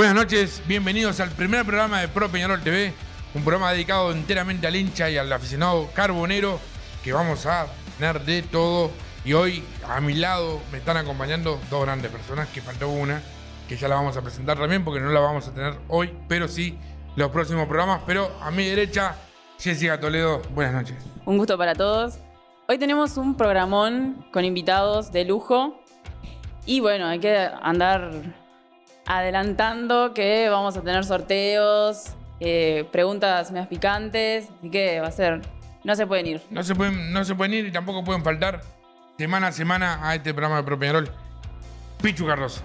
Buenas noches, bienvenidos al primer programa de Pro Peñarol TV, un programa dedicado enteramente al hincha y al aficionado carbonero, que vamos a tener de todo. Y hoy a mi lado me están acompañando dos grandes personas, que faltó una, que ya la vamos a presentar también, porque no la vamos a tener hoy, pero sí los próximos programas. Pero a mi derecha, Jessica Toledo, buenas noches. Un gusto para todos. Hoy tenemos un programón con invitados de lujo. Y bueno, hay que andar adelantando que vamos a tener sorteos, eh, preguntas más picantes. Así que va a ser. No se pueden ir. No se pueden, no se pueden ir y tampoco pueden faltar semana a semana a este programa de Pro Peñarol. Pichu Cardoso.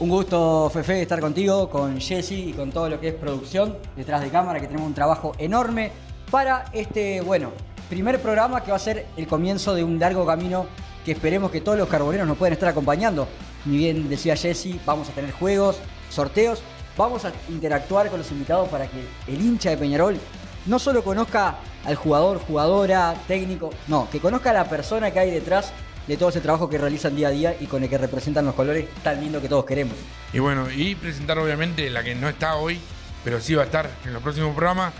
Un gusto, Fefe, estar contigo, con Jesse y con todo lo que es producción detrás de cámara, que tenemos un trabajo enorme para este, bueno, primer programa que va a ser el comienzo de un largo camino que esperemos que todos los carboneros nos puedan estar acompañando. Ni bien decía Jesse, vamos a tener juegos, sorteos, vamos a interactuar con los invitados para que el hincha de Peñarol no solo conozca al jugador, jugadora, técnico, no, que conozca a la persona que hay detrás de todo ese trabajo que realizan día a día y con el que representan los colores tan lindo que todos queremos. Y bueno, y presentar obviamente la que no está hoy, pero sí va a estar en los próximos programas,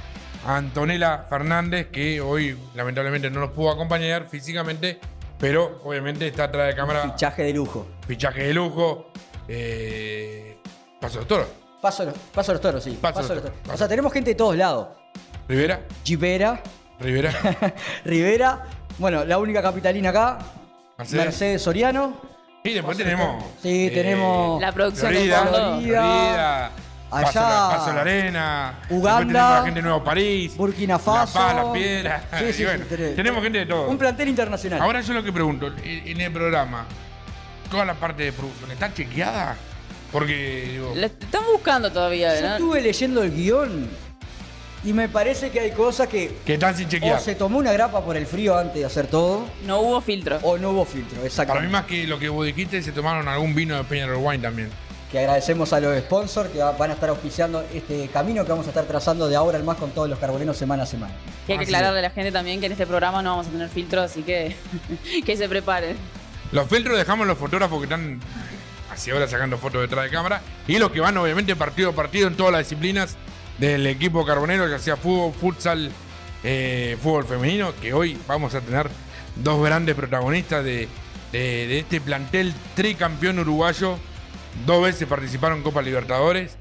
a Antonella Fernández, que hoy lamentablemente no nos pudo acompañar físicamente, pero obviamente está atrás de cámara. Fichaje de lujo. Fichaje de lujo. Eh, paso de. Paso, los- paso a los toros, sí. Paso Paso a los los toros. toros. O sea, tenemos gente de todos lados. Rivera. Jipera, Rivera. Rivera, bueno, la única capitalina acá, Mercedes. Mercedes Soriano. Y después tenemos. Sí, eh, tenemos La producción de Florida, fondo. Florida, Allá. Paso la, Arena. Uganda. gente de Nuevo París. Burkina Faso. La Paz, La Piedra. Sí, sí, Y bueno, sí, tenemos- gente de todo. Un plantel internacional. Ahora yo lo que pregunto, en el programa, toda la parte de producción, ¿está chequeada? Porque, digo, La están buscando todavía, Yo ¿verdad? estuve leyendo el guion y me parece que hay cosas que que están sin o chequear. se tomó una grapa por el frío antes de hacer todo No hubo filtro. o no hubo filtro, Para exactamente. mí más que lo que vos dijiste, se tomaron algún vino de Peñarol Wine también. Que agradecemos a los sponsors que va- van a estar auspiciando este camino que vamos a estar trazando de ahora en más con todos los carboneros semana a semana. Que hay que aclararle a la gente también que en este programa no vamos a tener filtro, así que que se preparen. Los filtros dejamos los fotógrafos que están hacia ahora sacando fotos detrás de cámara. Y los que van, obviamente, partido a partido en todas las disciplinas del equipo carbonero, ya sea fútbol, futsal, eh, fútbol femenino, que hoy vamos a tener dos grandes protagonistas de, de- de este plantel tricampeón uruguayo. Dos veces participaron en Copa Libertadores.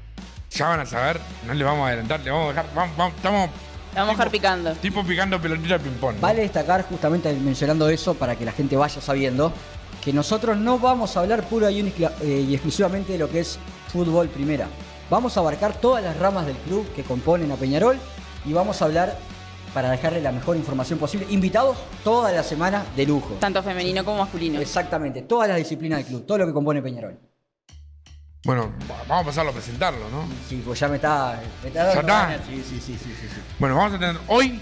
Ya van a saber, no les vamos a adelantar, les vamos a dejar, vamos, vamos, estamos vamos a dejar picando. tipo picando pelotita de ping-pong. ¿no? Vale destacar justamente mencionando eso para que la gente vaya sabiendo que nosotros no vamos a hablar pura y, eh, y exclusivamente de lo que es fútbol primera. Vamos a abarcar todas las ramas del club que componen a Peñarol y vamos a hablar para dejarle la mejor información posible. Invitados toda la semana de lujo. Tanto femenino como masculino. Exactamente, todas las disciplinas del club, todo lo que compone Peñarol. Bueno, vamos a pasarlo a presentarlo, ¿no? Sí, pues ya me está. Me está dando ¿Ya está? Sí, sí, sí, sí, sí. Bueno, vamos a tener hoy,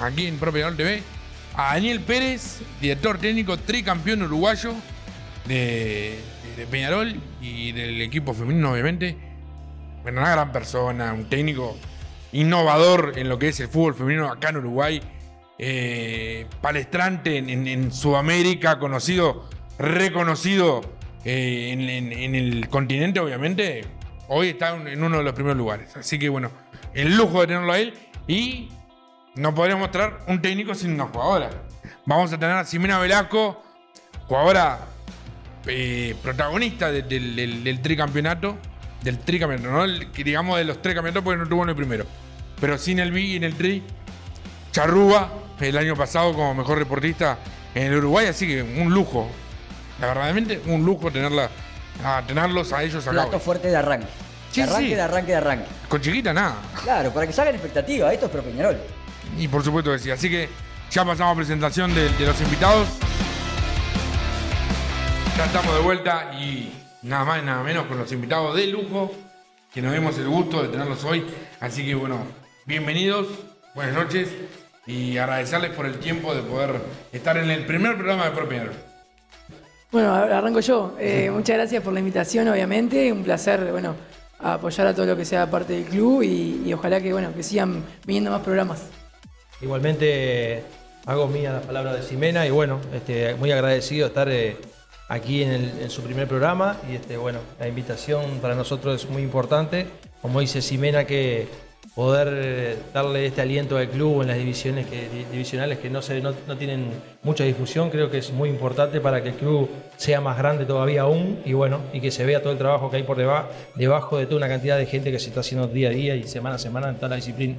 aquí en Propio Peñarol TV, a Daniel Pérez, director técnico tricampeón uruguayo de, de Peñarol y del equipo femenino, obviamente. Bueno, una gran persona, un técnico innovador en lo que es el fútbol femenino acá en Uruguay. eh, palestrante en, en- en Sudamérica, conocido, reconocido eh, en, el continente, obviamente. Hoy está en uno de los primeros lugares. Así que bueno, el lujo de tenerlo a él. Y no podríamos mostrar un técnico sin una jugadora. Vamos a tener a Ximena Velasco, jugadora eh, protagonista de- del, del- tricampeonato. Del tricampeonato, no digamos de los tres campeonatos porque no tuvo en el primero. Pero sin el B y en el tri. Charrúa, el año pasado como mejor reportista en el Uruguay, así que un lujo. La verdaderamente un lujo tenerla, a tenerlos a ellos acá. Plato fuerte de arranque. Sí, de arranque, sí. de arranque, de arranque. Con chiquita nada. Claro, para que salgan expectativas. Esto es Pro Peñarol. Y por supuesto que sí. Así que ya pasamos a presentación de, de los invitados. Ya estamos de vuelta y nada más y nada menos con los invitados de lujo, que nos demos el gusto de tenerlos hoy. Así que bueno, bienvenidos, buenas noches y agradecerles por el tiempo de poder estar en el primer programa de Pro Peñarol. Bueno, arranco yo. Eh, muchas gracias por la invitación, obviamente. Un placer, bueno, apoyar a todo lo que sea parte del club y, ojalá que, bueno, que sigan viniendo más programas. Igualmente hago mía la palabra de Ximena y bueno, este, muy agradecido de estar eh, aquí en su primer programa y este, bueno, la invitación para nosotros es muy importante. Como dice Ximena, que poder eh, darle este aliento al club en las divisiones que, di- divisionales que no, se, no, no tienen mucha difusión, creo que es muy importante para que el club sea más grande todavía aún y bueno, y que se vea todo el trabajo que hay por deba- debajo de toda una cantidad de gente que se está haciendo día a día y semana a semana en toda la disciplina.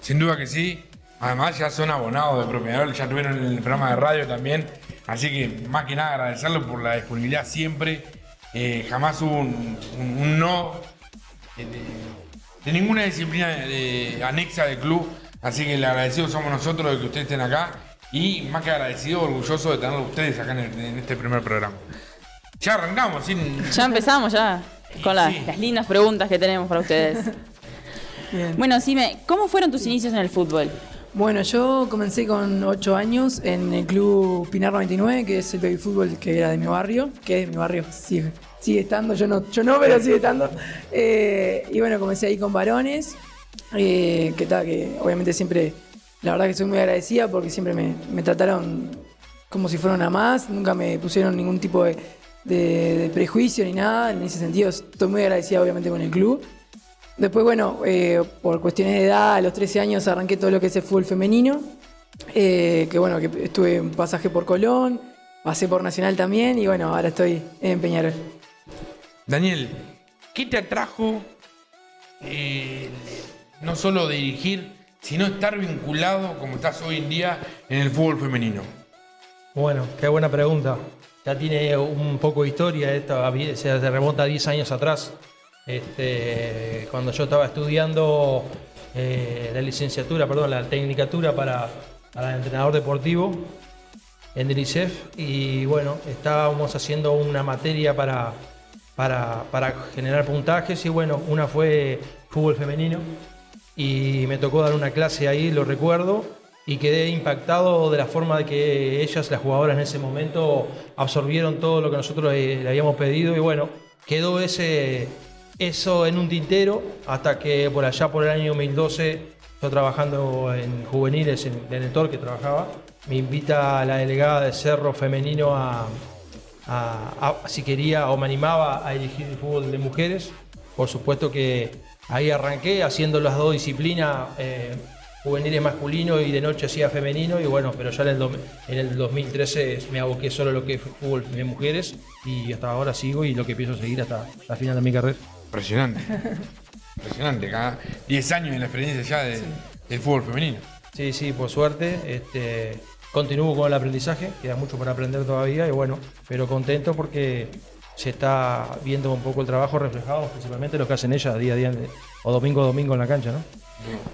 Sin duda que sí. Además ya son abonados de Propiedad, ya tuvieron el programa de radio también. Así que más que nada agradecerlo por la disponibilidad siempre. Eh, jamás hubo un no eh, de, ninguna disciplina anexa del club. Así que el agradecido somos nosotros de que ustedes estén acá. Y más que agradecido, orgulloso de tenerlos ustedes acá en, el- en este primer programa. Ya arrancamos, sin, Ya empezamos ya con las, Sí. las lindas preguntas que tenemos para ustedes. Bien. Bueno, Sime, ¿cómo fueron tus inicios en el fútbol? Bueno, yo comencé con 8 años en el club Pinar 99, que es el baby fútbol que era de mi barrio, que es de mi barrio, sigue, sigue estando, yo no, yo no, pero sigue estando. Eh, y bueno, comencé ahí con varones, eh, que tal, que obviamente siempre, la verdad que soy muy agradecida porque siempre me, me trataron como si fuera una más, nunca me pusieron ningún tipo de, de- de prejuicio ni nada, en ese sentido estoy muy agradecida obviamente con el club. Después, bueno, eh, por cuestiones de edad, a los 13 años arranqué todo lo que es el fútbol femenino. que bueno, que estuve un pasaje por Colón, pasé por Nacional también y bueno, ahora estoy en Peñarol. Daniel, ¿qué te atrajo eh, no solo dirigir, sino estar vinculado como estás hoy en día en el fútbol femenino? Bueno, qué buena pregunta. Ya tiene un poco de historia, había- se remonta a 10 años atrás. Este, cuando yo estaba estudiando eh, la licenciatura, perdón, la tecnicatura para, para entrenador deportivo en el ICEF y bueno, estábamos haciendo una materia para, para, generar puntajes. Y bueno, una fue fútbol femenino. Y me tocó dar una clase ahí, lo recuerdo, y quedé impactado de la forma de que ellas, las jugadoras en ese momento, absorbieron todo lo que nosotros le habíamos pedido. Y bueno, quedó ese, eso en un tintero hasta que por allá por el año 2012, yo trabajando en juveniles en, en el TOR que trabajaba, me invita la delegada de Cerro Femenino a, a- a- si quería o me animaba a dirigir el fútbol de mujeres. Por supuesto que ahí arranqué haciendo las dos disciplinas, eh, juveniles masculino y de noche hacía femenino. Y bueno, pero ya en el, dom- en el 2013 me aboqué solo a lo que es fútbol de mujeres y hasta ahora sigo y lo que pienso seguir hasta la final de mi carrera. Impresionante. Impresionante. Cada 10 años en la experiencia ya de- del fútbol femenino. Sí, sí, por suerte. Este, continúo con el aprendizaje, queda mucho por aprender todavía y bueno, pero contento porque se está viendo un poco el trabajo reflejado, principalmente lo que hacen ellas día a día o domingo a domingo en la cancha, ¿no?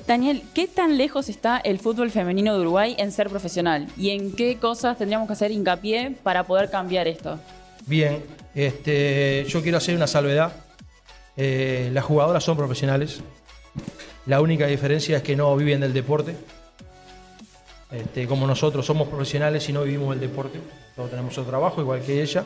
Daniel, ¿qué tan lejos está el fútbol femenino de Uruguay en ser profesional? ¿Y en qué cosas tendríamos que hacer hincapié para poder cambiar esto? Bien, este, yo quiero hacer una salvedad. Eh, las jugadoras son profesionales. La única diferencia es que no viven del deporte. Este, como nosotros somos profesionales y no vivimos del deporte. Todos tenemos otro trabajo, igual que ella.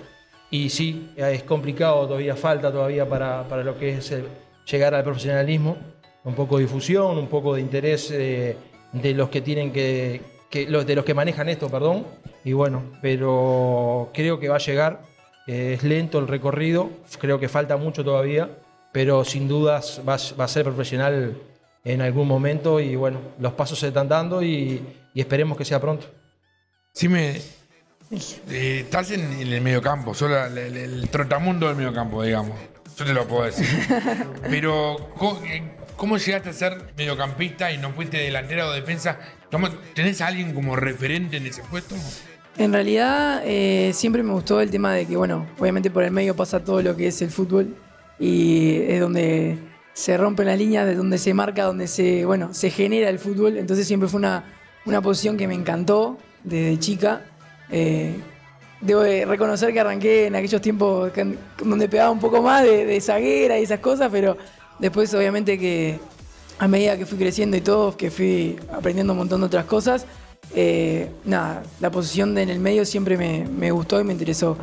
Y sí, es complicado, todavía falta todavía para, para lo que es el- llegar al profesionalismo. Un poco de difusión, un poco de interés eh, de los que tienen que, que- de los que manejan esto, perdón. Y bueno, pero creo que va a llegar. Eh, es lento el recorrido, creo que falta mucho todavía, pero sin dudas va, va a ser profesional en algún momento y bueno, los pasos se están dando y, y esperemos que sea pronto. Si me. eh, estás en, en el mediocampo, sos la- la- el, el trotamundo del mediocampo, digamos. Yo te lo puedo decir. Pero, ¿cómo, eh, cómo llegaste a ser mediocampista y no fuiste delantera o defensa? ¿Cómo- ¿Tenés a alguien como referente en ese puesto? En realidad eh, siempre me gustó el tema de que, bueno, obviamente por el medio pasa todo lo que es el fútbol y es donde se rompen las líneas, de donde se marca, donde se, bueno, se genera el fútbol. Entonces siempre fue una, una posición que me encantó desde chica. Eh, debo de reconocer que arranqué en aquellos tiempos que- donde pegaba un poco más de, de zaguera y esas cosas, pero después obviamente que a medida que fui creciendo y todo, que fui aprendiendo un montón de otras cosas, eh, nada, la posición de en el medio siempre me, me gustó y me interesó.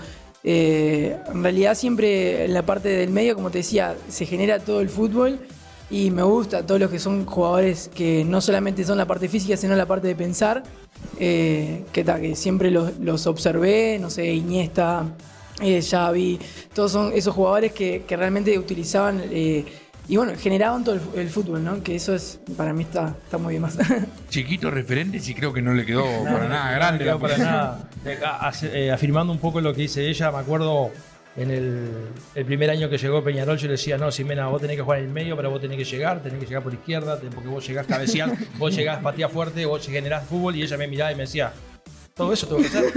Eh, en realidad siempre en la parte del medio, como te decía, se genera todo el fútbol y me gusta todos los que son jugadores que no solamente son la parte física, sino la parte de pensar, eh, que, ta, que siempre los, observé, no sé, Iniesta, eh, Xavi, todos son esos jugadores que, que realmente utilizaban eh, y bueno, generaban todo el, el fútbol, ¿no? Que eso es, para mí está, está muy bien más. Chiquito referente, sí creo que no le quedó para nada grande. No para nada. Eh, afirmando un poco lo que dice ella, me acuerdo en el, el primer año que llegó Peñarol, yo le decía, no, Ximena, vos tenés que jugar en el medio, pero vos tenés que llegar, tenés que llegar por izquierda, porque vos llegás cabecear, vos llegás patear fuerte, vos generás fútbol, y ella me miraba y me decía, todo eso tengo que hacer.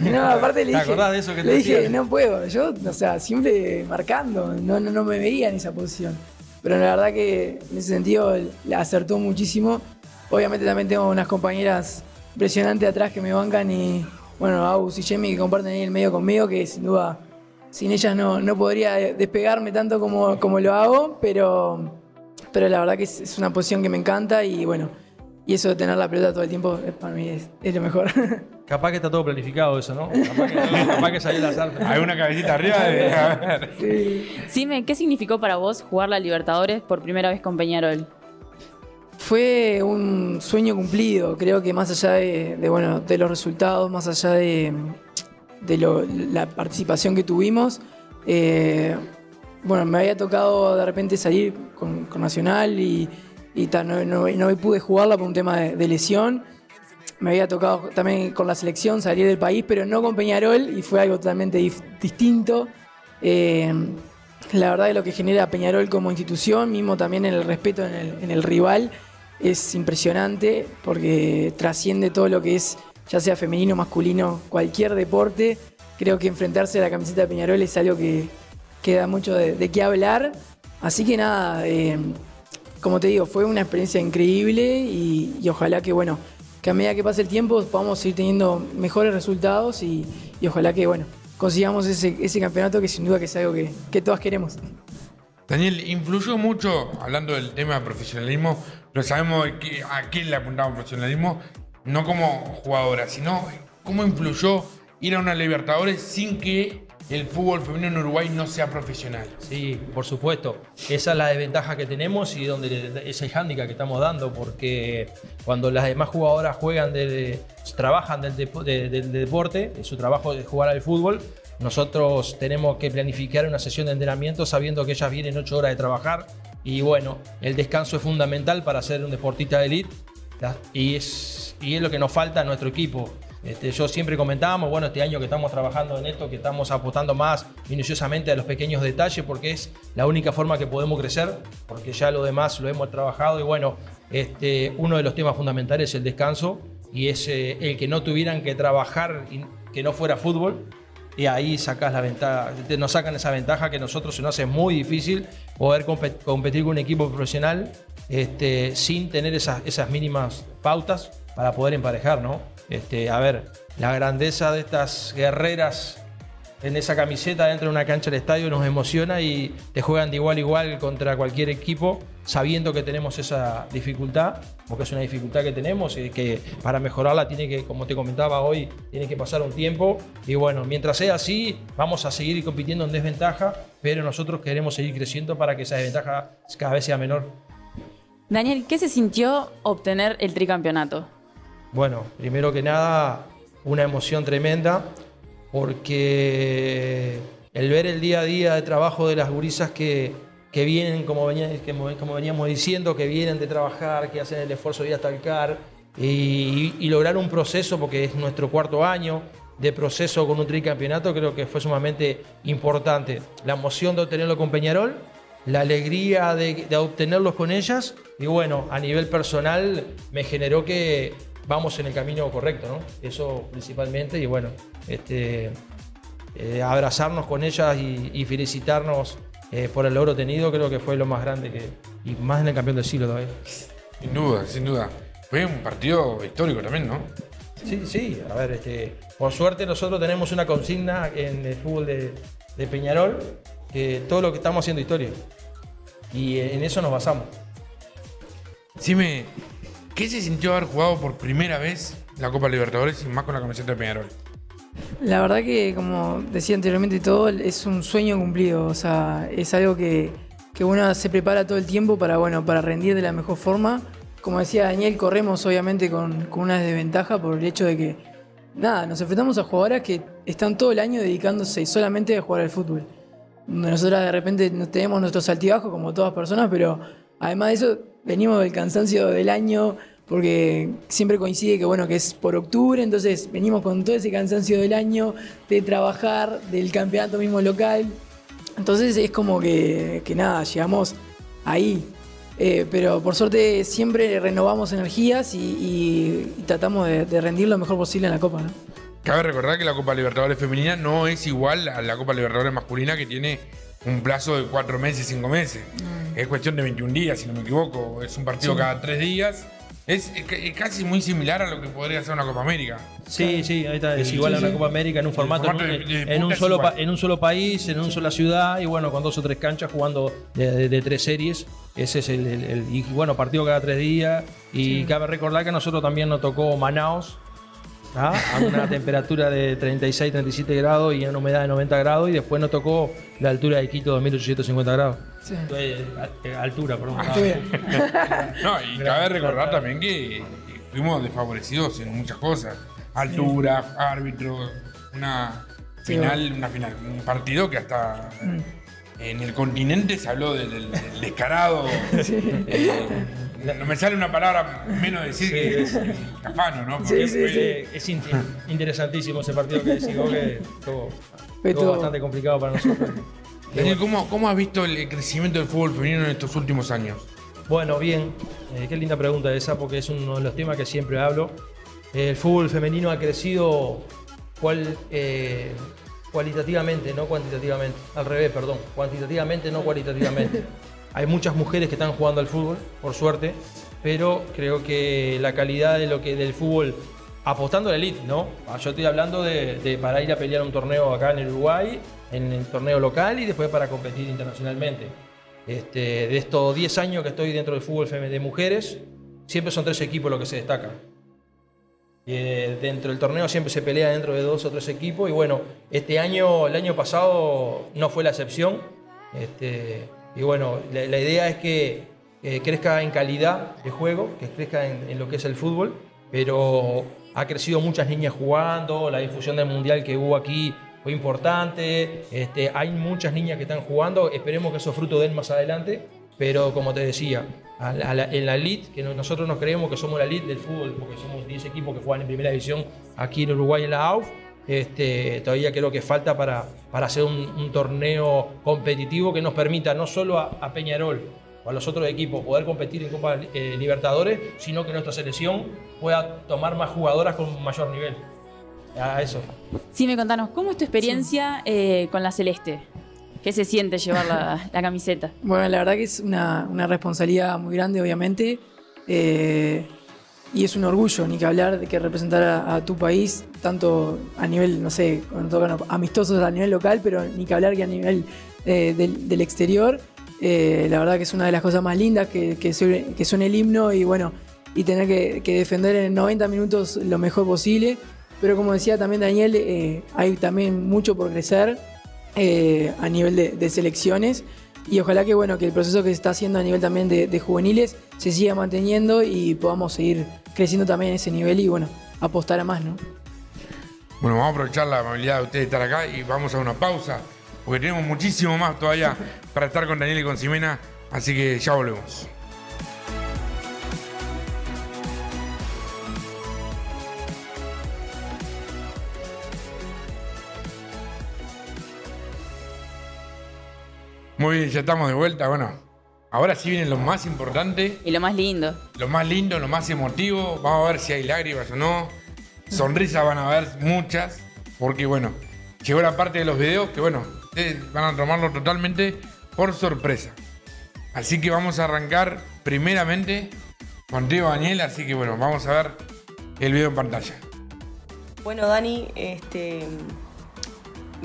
No, aparte le ¿Te dije, acordás de eso que te le dije, no puedo, yo, o sea, siempre marcando, no, no, no me veía en esa posición. Pero la verdad que en ese sentido la acertó muchísimo. Obviamente también tengo unas compañeras impresionantes atrás que me bancan y, bueno, Agus y Jamie que comparten ahí el medio conmigo, que sin duda, sin ellas no, no podría despegarme tanto como, como lo hago, pero, pero la verdad que es, es una posición que me encanta y bueno, y eso de tener la pelota todo el tiempo eh, para mí es, es lo mejor. Capaz que está todo planificado eso, ¿no? Capaz que, capaz que salió al azar. Hay una cabecita arriba de. A ver. Sime, ¿qué significó para vos jugar la Libertadores por primera vez con Peñarol? Fue un sueño cumplido, creo que más allá de, de, bueno, de los resultados, más allá de, de lo- la participación que tuvimos, eh, bueno, me había tocado de repente salir con, con Nacional y, y ta, no, no- no pude jugarla por un tema de, lesión. Me había tocado también con la selección salir del país, pero no con Peñarol y fue algo totalmente distinto. Eh, la verdad que lo que genera Peñarol como institución, mismo también en el respeto en el, en el rival, es impresionante porque trasciende todo lo que es, ya sea femenino, masculino, cualquier deporte. Creo que enfrentarse a la camiseta de Peñarol es algo que, que da mucho de, de qué hablar. Así que nada, eh, como te digo, fue una experiencia increíble y, ojalá que, bueno, que a medida que pase el tiempo podamos ir teniendo mejores resultados y, ojalá que, bueno, consigamos ese, ese campeonato que sin duda que es algo que, que todas queremos. Daniel, influyó mucho, hablando del tema de profesionalismo, lo sabemos a quién le apuntaba un profesionalismo, no como jugadora, sino cómo influyó ir a una Libertadores sin que el fútbol femenino en Uruguay no sea profesional. Sí, por supuesto. Esa es la desventaja que tenemos y donde es el hándicap que estamos dando, porque cuando las demás jugadoras juegan, trabajan del, de- deporte, su trabajo es jugar al fútbol, nosotros tenemos que planificar una sesión de entrenamiento sabiendo que ellas vienen ocho horas de trabajar y bueno, el descanso es fundamental para ser un deportista de elite y es, y es lo que nos falta a nuestro equipo. Este, yo siempre comentábamos, bueno, este año que estamos trabajando en esto, que estamos apostando más minuciosamente a los pequeños detalles, porque es la única forma que podemos crecer, porque ya lo demás lo hemos trabajado y bueno, este, uno de los temas fundamentales es el descanso y es eh, el que no tuvieran que trabajar y que no fuera fútbol. Y ahí sacas la ventaja, te- nos sacan esa ventaja que nosotros se nos hace muy difícil poder compe- competir con un equipo profesional este, sin tener esas, esas mínimas pautas para poder emparejar, ¿no? Este, a ver, la grandeza de estas guerreras en esa camiseta dentro de una cancha del estadio nos emociona y te juegan de igual a igual contra cualquier equipo, sabiendo que tenemos esa dificultad, porque es una dificultad que tenemos y que para mejorarla tiene que, como te comentaba hoy, tiene que pasar un tiempo. Y bueno, mientras sea así, vamos a seguir compitiendo en desventaja, pero nosotros queremos seguir creciendo para que esa desventaja cada vez sea menor. Daniel, ¿qué se sintió obtener el tricampeonato? Bueno, primero que nada, una emoción tremenda, porque el ver el día a día de trabajo de las gurisas que, que vienen, como, venía- como, como veníamos diciendo, que vienen de trabajar, que hacen el esfuerzo de ir hasta el CAR, y, y lograr un proceso, porque es nuestro cuarto año de proceso con un tricampeonato, creo que fue sumamente importante. La emoción de obtenerlo con Peñarol, la alegría de, de obtenerlos con ellas y bueno, a nivel personal me generó que vamos en el camino correcto, ¿no? Eso principalmente y bueno, este, eh, abrazarnos con ellas y, y felicitarnos eh, por el logro tenido creo que fue lo más grande que, y más en el campeón del siglo todavía. Sin duda, sin duda. Fue un partido histórico también, ¿no? Sí, sí, a ver, este, por suerte nosotros tenemos una consigna en el fútbol de, de Peñarol, que todo lo que estamos haciendo es historia. Y en eso nos basamos. Decime, ¿qué se sintió haber jugado por primera vez la Copa Libertadores y más con la camiseta de Peñarol? La verdad que, como decía anteriormente todo, es un sueño cumplido. O sea, es algo que, que uno se prepara todo el tiempo para, bueno, para rendir de la mejor forma. Como decía Daniel, corremos obviamente con, con una desventaja por el hecho de que nada, nos enfrentamos a jugadoras que están todo el año dedicándose solamente a jugar al fútbol. Nosotras de repente tenemos nuestros altibajos como todas personas, pero además de eso venimos del cansancio del año porque siempre coincide que bueno que es por octubre, entonces venimos con todo ese cansancio del año, de trabajar, del campeonato mismo local. Entonces es como que, que nada, llegamos ahí. Eh, pero por suerte siempre renovamos energías y, tratamos de, rendir lo mejor posible en la Copa. Cabe recordar que la Copa Libertadores femenina no es igual a la Copa Libertadores masculina que tiene un plazo de cuatro meses, cinco meses. Es cuestión de 21 días, si no me equivoco. Es un partido Sí. cada tres días. Es, es ca- es casi muy similar a lo que podría ser una Copa América. Sí, sí, ahí está. Es igual sí, a una sí. Copa América en un formato, formato en, de- de en un solo pa- en un solo país, en una sola ciudad y bueno, con dos o tres canchas jugando de, de- de tres series. Ese es el, el- el- y bueno, partido cada tres días. Y cabe recordar que a nosotros también nos tocó Manaos. ¿Ah? a una temperatura de 36, 37 grados y una humedad de 90 grados y después nos tocó la altura de Quito 2850 grados. Sí. Eh, a- eh, altura, perdón. No, y cabe recordar también que fuimos desfavorecidos en muchas cosas. Altura, árbitro, una Sí, final, una final, un partido que hasta en el continente se habló del, descarado. eh, no me sale una palabra menos decir que es cafano, ¿no? Porque Sí, sí, fue- sí. Eh, es in- interesantísimo ese partido que decís vos, que estuvo, Fue estuvo todo. bastante complicado para nosotros. Daniel, ¿cómo, ¿cómo has visto el crecimiento del fútbol femenino en estos últimos años? Bueno, bien, Eh, qué linda pregunta esa porque es uno de los temas que siempre hablo. El fútbol femenino ha crecido cual, eh, cualitativamente, no cuantitativamente. Al revés, perdón. Cuantitativamente, no cualitativamente. Hay muchas mujeres que están jugando al fútbol, por suerte, pero creo que la calidad de lo que del fútbol, apostando a la elite, ¿no? Ah, Yo estoy hablando de, para ir a pelear un torneo acá en el Uruguay, en el torneo local y después para competir internacionalmente. Este, de estos 10 años que estoy dentro del fútbol de mujeres, siempre son tres equipos los que se destacan. Eh, dentro del torneo siempre se pelea dentro de dos o tres equipos y bueno, este año, el año pasado no fue la excepción. Este, y bueno, la, la idea es que eh, crezca en calidad de juego, que crezca en, en lo que es el fútbol, pero ha crecido muchas niñas jugando, la difusión del mundial que hubo aquí fue importante, este, hay muchas niñas que están jugando, esperemos que esos frutos den más adelante, pero como te decía, a la- a la- en la elite, que no- nosotros nos creemos que somos la elite del fútbol, porque somos 10 equipos que juegan en primera división aquí en Uruguay en la AUF, este, todavía creo que falta para, para hacer un, un torneo competitivo que nos permita no solo a, a Peñarol o a los otros equipos poder competir en Copa eh, Libertadores, sino que nuestra selección pueda tomar más jugadoras con mayor nivel. A eso. Sí, me contanos, ¿cómo es tu experiencia eh, con la Celeste? ¿Qué se siente llevar la, la camiseta? Bueno, la verdad que es una, una responsabilidad muy grande, obviamente. eh, y es un orgullo, ni que hablar de que representar a, tu país, tanto a nivel, no sé, cuando tocan amistosos a nivel local, pero ni que hablar que a nivel eh, del, exterior. Eh, la verdad que es una de las cosas más lindas que, que, suene, el himno y bueno, y tener que, que defender en 90 minutos lo mejor posible. Pero como decía también Daniel, eh, hay también mucho por crecer eh, a nivel de, de selecciones y ojalá que bueno que el proceso que se está haciendo a nivel también de, juveniles se siga manteniendo y podamos seguir creciendo también en ese nivel y bueno apostar a más, ¿no? Bueno, vamos a aprovechar la amabilidad de ustedes de estar acá y vamos a una pausa, porque tenemos muchísimo más todavía para estar con Daniel y con Ximena, así que ya volvemos. Muy bien, ya estamos de vuelta. Bueno, ahora sí viene lo más importante, Y lo más lindo. lo más lindo, lo más emotivo. Vamos a ver si hay lágrimas o no. Sonrisas van a haber muchas. Porque bueno, llegó la parte de los videos que bueno, ustedes van a tomarlo totalmente por sorpresa. Así que vamos a arrancar primeramente contigo, Daniel. Así que bueno, vamos a ver el video en pantalla. Bueno, Dani, este,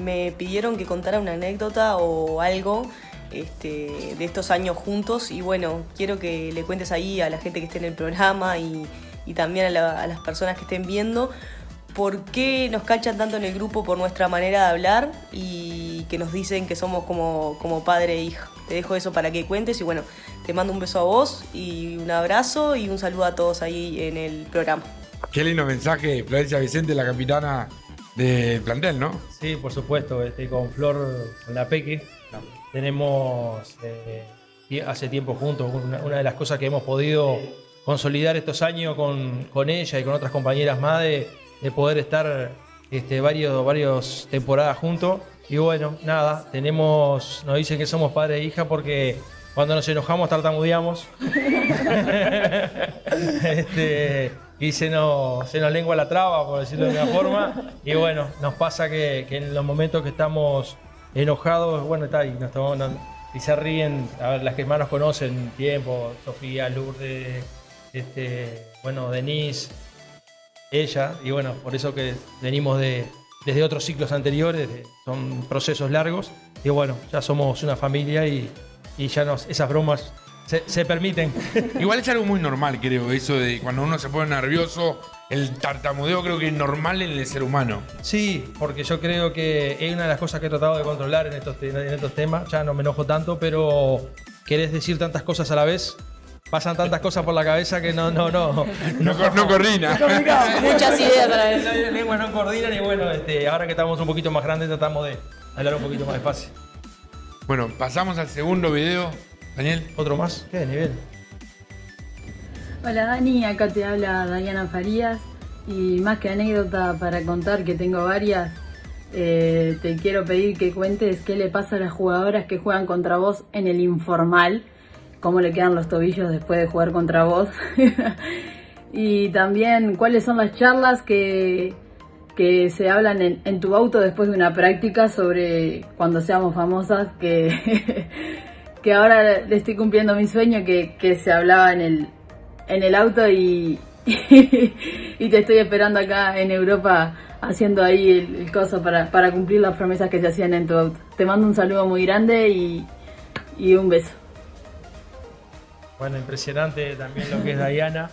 me pidieron que contara una anécdota o algo este, de estos años juntos y bueno, quiero que le cuentes ahí a la gente que esté en el programa y, y también a, la- a las personas que estén viendo por qué nos cachan tanto en el grupo por nuestra manera de hablar y que nos dicen que somos como, como padre e hija. Te dejo eso para que cuentes y bueno, te mando un beso a vos y un abrazo y un saludo a todos ahí en el programa. Qué lindo mensaje, Florencia Vicente, la capitana del plantel, ¿no? Sí, por supuesto, este, con Flor, con la Peque, tenemos eh, hace tiempo juntos. Una, de las cosas que hemos podido consolidar estos años con, con ella y con otras compañeras más de, de poder estar este, varios, varios temporadas juntos. Y bueno, nada, tenemos, nos dicen que somos padre e hija porque cuando nos enojamos tartamudeamos. Este, y se nos, se nos lengua la traba, por decirlo de alguna forma. Y bueno, nos pasa que en los momentos que estamos enojados, bueno, está ahí, nos tomamos- nos- y se ríen, a ver, las que más nos conocen, tiempo, Sofía, Lourdes, este, bueno, Denise, ella, y bueno, por eso que venimos de, desde otros ciclos anteriores, son procesos largos, y bueno, ya somos una familia y, y ya nos, esas bromas se permiten. Igual es algo muy normal, creo, eso de cuando uno se pone nervioso, el tartamudeo creo que es normal en el ser humano. Sí, porque yo creo que es una de las cosas que he tratado de controlar en estos, en estos temas. Ya no me enojo tanto, pero querés decir tantas cosas a la vez. Pasan tantas cosas por la cabeza que no, no, no. No, no coordina. Muchas ideas a la vez. Las lenguas no coordinan y bueno, este, ahora que estamos un poquito más grandes tratamos de hablar un poquito más despacio. Bueno, pasamos al segundo video. Daniel. ¿Otro más? ¿Qué nivel? Hola Dani, acá te habla Dayana Farías. Y más que anécdota para contar que tengo varias, eh, te quiero pedir que cuentes qué le pasa a las jugadoras que juegan contra vos en el informal, cómo le quedan los tobillos después de jugar contra vos. Y también cuáles son las charlas que, que se hablan en, en tu auto después de una práctica sobre cuando seamos famosas que... que ahora le estoy cumpliendo mi sueño que, que se hablaba en el, en el auto y, y te estoy esperando acá en Europa haciendo ahí el, el coso para, para cumplir las promesas que se hacían en tu auto. Te mando un saludo muy grande y, y un beso. Bueno, impresionante también lo que es Diana.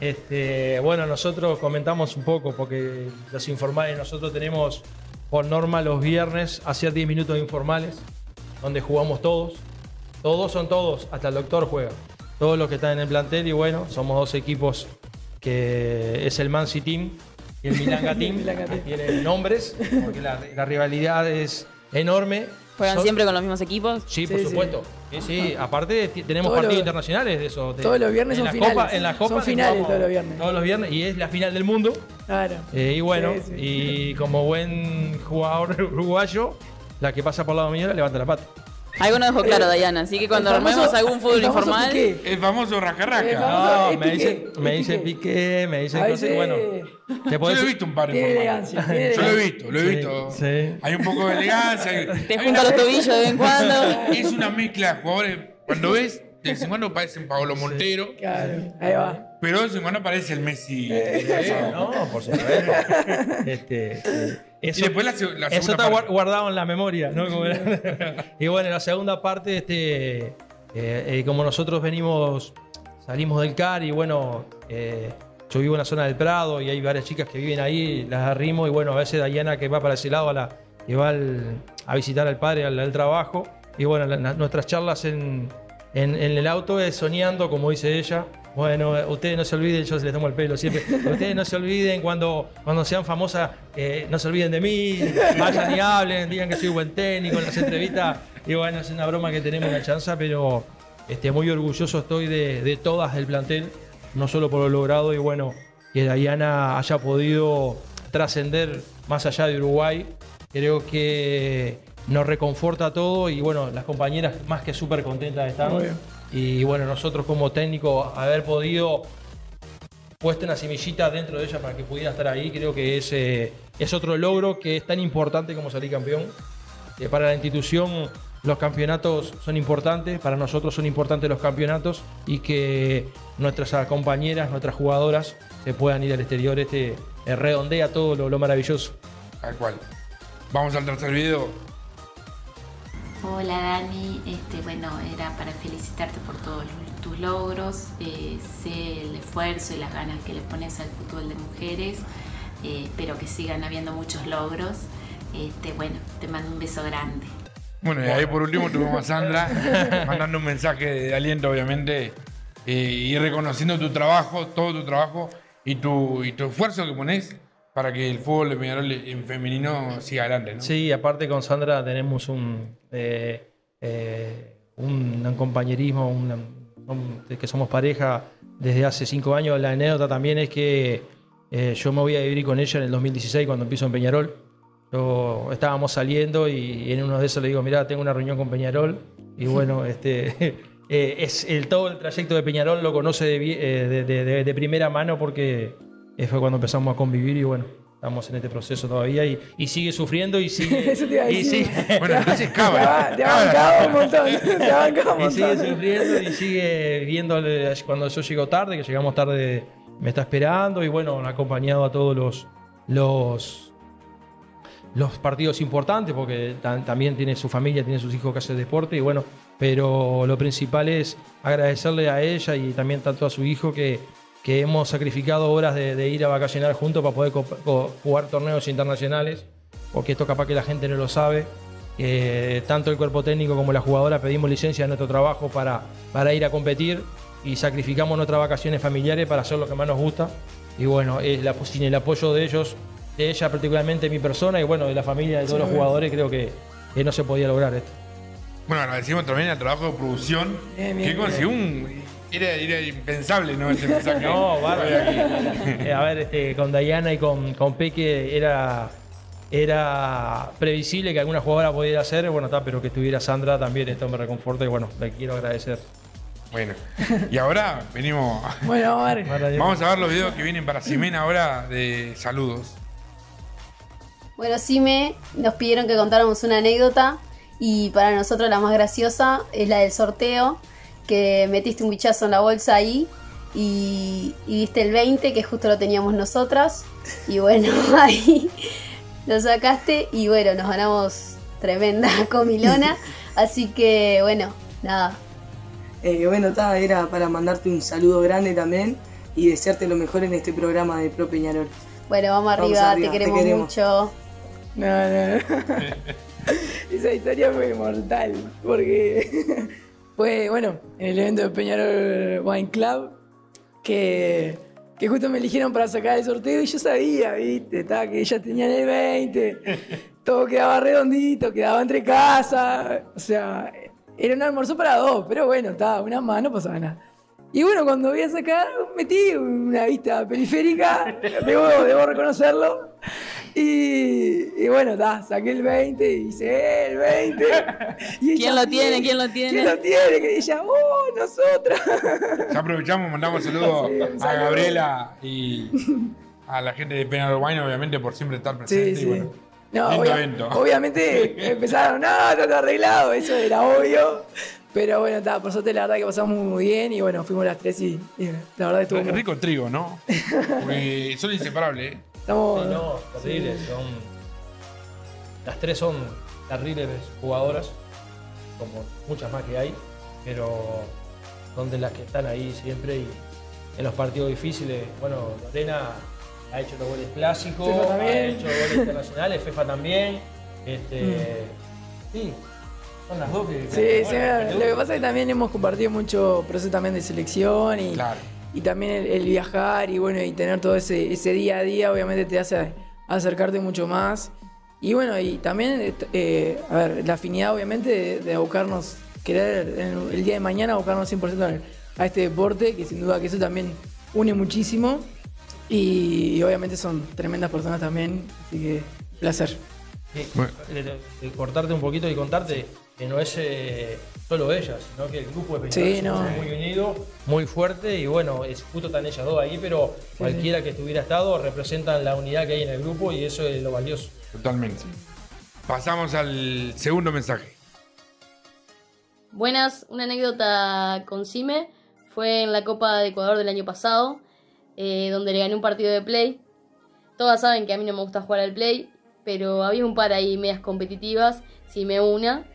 Este, bueno, nosotros comentamos un poco, porque los informales, nosotros tenemos por norma los viernes hacer 10 minutos informales, donde jugamos todos. Todos son todos, hasta el doctor juega. Todos los que están en el plantel y bueno, somos dos equipos que es el Mansi Team y el Milanga Team, que tienen nombres, porque la, la rivalidad es enorme. ¿Juegan Son- siempre con los mismos equipos? Sí, por Sí, sí. supuesto. Sí, sí. Aparte tenemos Todos partidos los- internacionales de eso. de- todos los viernes en son la Copa, en la Copa Son finales jugamos todos los viernes. Todos los viernes y es la final del mundo. Claro. Eh, y bueno, Sí, sí. y como buen jugador uruguayo, la que pasa por el lado mío la levanta la pata. Algo nos dejó claro, Diana, así que cuando famoso- armemos algún fútbol el informal, Piqué. El famoso famoso- No, me dice, me dice Piqué. Me dicen A cosas. Bueno, te Yo lo he visto un par tiene Yo lo he visto, lo he Sí, visto. sí. Hay un poco de elegancia. hay- te junta los tobillos de vez en cuando. Es una mezcla de jugadores. Cuando ves, de vez en cuando parecen Pablo Montero, Claro, ahí va. Pero de vez en cuando parece el Messi. No, por supuesto. Este, eh, eso, Y después la, se- la eso segunda está parte. guardado en la memoria, ¿no? Como era. y bueno, la segunda parte, este, eh, eh, como nosotros venimos, salimos del CAR y bueno, eh, yo vivo en la zona del Prado y hay varias chicas que viven ahí, las arrimo y bueno, a veces Dayana que va para ese lado a la, que va al- a visitar al padre al, al trabajo y bueno, la- la- nuestras charlas en, en- en el auto es soñando, como dice ella. Bueno, eh, ustedes no se olviden, yo les tomo el pelo siempre. Ustedes no se olviden cuando, cuando sean famosas, eh, no se olviden de mí, vayan y hablen, digan que soy buen técnico en las entrevistas. Y bueno, es una broma que tenemos una chanza, pero este, muy orgulloso estoy de, de todas del plantel, no solo por lo logrado y bueno, que Diana haya podido trascender más allá de Uruguay. Creo que nos reconforta todo y bueno, las compañeras más que súper contentas están. Obvio. Y bueno, nosotros como técnico haber podido puesto una semillita dentro de ella para que pudiera estar ahí, creo que es, eh, es otro logro que es tan importante como salir campeón. Eh, para la institución los campeonatos son importantes, para nosotros son importantes los campeonatos y que nuestras compañeras, nuestras jugadoras se puedan ir al exterior, este eh, redondea todo lo, lo maravilloso. Tal cual. Vamos al tercer video. Hola Dani, este, bueno, era para felicitarte por todos tus logros, eh, sé el esfuerzo y las ganas que le pones al fútbol de mujeres, eh, espero que sigan habiendo muchos logros, este, bueno, te mando un beso grande. Bueno, y ahí por último tuvimos a Sandra mandando un mensaje de aliento, obviamente, eh, y reconociendo tu trabajo, todo tu trabajo, y tu, y tu esfuerzo que pones para que el fútbol de Peñarol en femenino siga adelante, ¿no? Sí, aparte con Sandra tenemos un, eh, eh, un, un compañerismo, un- de que somos pareja desde hace cinco años. La anécdota también es que eh, yo me voy a vivir con ella en el 2016 cuando empiezo en Peñarol. Yo, estábamos saliendo y en uno de esos le digo, mira, tengo una reunión con Peñarol y bueno, este, eh, es el, todo el trayecto de Peñarol lo conoce de, eh, de- de- de- primera mano porque fue cuando empezamos a convivir y bueno, estamos en este proceso todavía y, y sigue sufriendo y sigue... Eso te iba a y sigue- Bueno, entonces Te ha- te ha bancado un montón. Te ha bancado un y sigue sufriendo y sigue viéndole cuando yo llego tarde, que llegamos tarde, me está esperando y bueno, acompañado a todos los, los, los partidos importantes, porque ta- también tiene su familia, tiene sus hijos que hacen deporte y bueno, pero lo principal es agradecerle a ella y también tanto a su hijo que, que hemos sacrificado horas de, de ir a vacacionar juntos para poder jugar torneos internacionales, porque esto capaz que la gente no lo sabe. Eh, tanto el cuerpo técnico como la jugadora pedimos licencia de nuestro trabajo para, para ir a competir y sacrificamos nuestras vacaciones familiares para hacer lo que más nos gusta. Y bueno, es la, sin el apoyo de ellos, de ella particularmente, mi persona y bueno, de la familia, de todos los jugadores, creo que, que no se podía lograr esto. Bueno, agradecemos también al trabajo de producción Bien, bien, que consiguió un. Era, era impensable, ¿no? Este mensaje. No, bárbaro. Eh, a ver, este, con Dayana y con, con Peque era, era previsible que alguna jugadora pudiera hacer, bueno, está, pero que estuviera Sandra también, esto me reconforta y bueno, le quiero agradecer. Bueno, y ahora venimos. Bueno, a ver. Vamos a ver los videos que vienen para Ximena ahora de saludos. Bueno, Sime, nos pidieron que contáramos una anécdota y para nosotros la más graciosa es la del sorteo, que metiste un bichazo en la bolsa ahí y, y viste el 20, que justo lo teníamos nosotras, y bueno, ahí lo sacaste y bueno, nos ganamos tremenda comilona, así que bueno, nada, Eh, bueno, ta, era para mandarte un saludo grande también y desearte lo mejor en este programa de Pro Peñarol. bueno, vamos arriba, Vamos arriba, te queremos. mucho. No, no, no. Esa historia fue mortal. Porque fue, bueno, en el evento de Peñarol Wine Club, que, que justo me eligieron para sacar el sorteo y yo sabía, ¿viste? Estaba que ellas tenían el 20, todo quedaba redondito, quedaba entre casa. O sea, era un almuerzo para dos, pero bueno, estaba una más, no pasaba nada. Y bueno, cuando voy a sacar, metí una vista periférica, debo, debo reconocerlo. Y, y bueno, ta, saqué el 20 y hice "Eh, el 20. Y ¿Quién lo tiene? ¿Quién lo tiene? ¿Quién lo tiene? Que ella, oh, nosotras. Ya aprovechamos, mandamos saludos Sí, un a. Gabriela y a la gente de Penal Wine, obviamente, por siempre estar presente. Sí, y sí. bueno, No, lindo obvia- evento. obviamente empezaron, no, está todo arreglado, eso era obvio. Pero bueno, está, por suerte la verdad que pasamos muy bien y bueno, fuimos las tres y, y la verdad estuvo muy- Rico trigo, ¿no? Porque son inseparables, ¿eh? Estamos, Sí, no, terribles, son. Las tres son terribles jugadoras, como muchas más que hay, pero son de las que están ahí siempre y en los partidos difíciles. Bueno, Lorena ha hecho los goles clásicos, ha hecho goles internacionales, Fefa también. Este, Sí, son las dos que. Sí, sí, bueno, lo que pasa es que también hemos compartido mucho proceso también de selección y, Claro. Y también el, el viajar y bueno, y tener todo ese, ese día a día obviamente te hace acercarte mucho más. Y bueno, y también, eh, a ver, la afinidad obviamente de, de buscarnos, querer el día de mañana abocarnos 100% al- a este deporte, que sin duda que eso también une muchísimo. Y, y obviamente son tremendas personas también, así que placer. Sí, Bueno. de- de- de cortarte un poquito y contarte que no es eh, solo ellas, sino que el grupo de Sí, es no. muy unido, muy fuerte y bueno, es justo están ellas dos ahí, pero cualquiera que estuviera estado representan la unidad que hay en el grupo y eso es lo valioso. Totalmente. Pasamos al segundo mensaje. Buenas, una anécdota con Cime fue en la Copa de Ecuador del año pasado, eh, donde le gané un partido de play. Todas saben que a mí no me gusta jugar al play, pero había un par ahí medias competitivas, Cime una,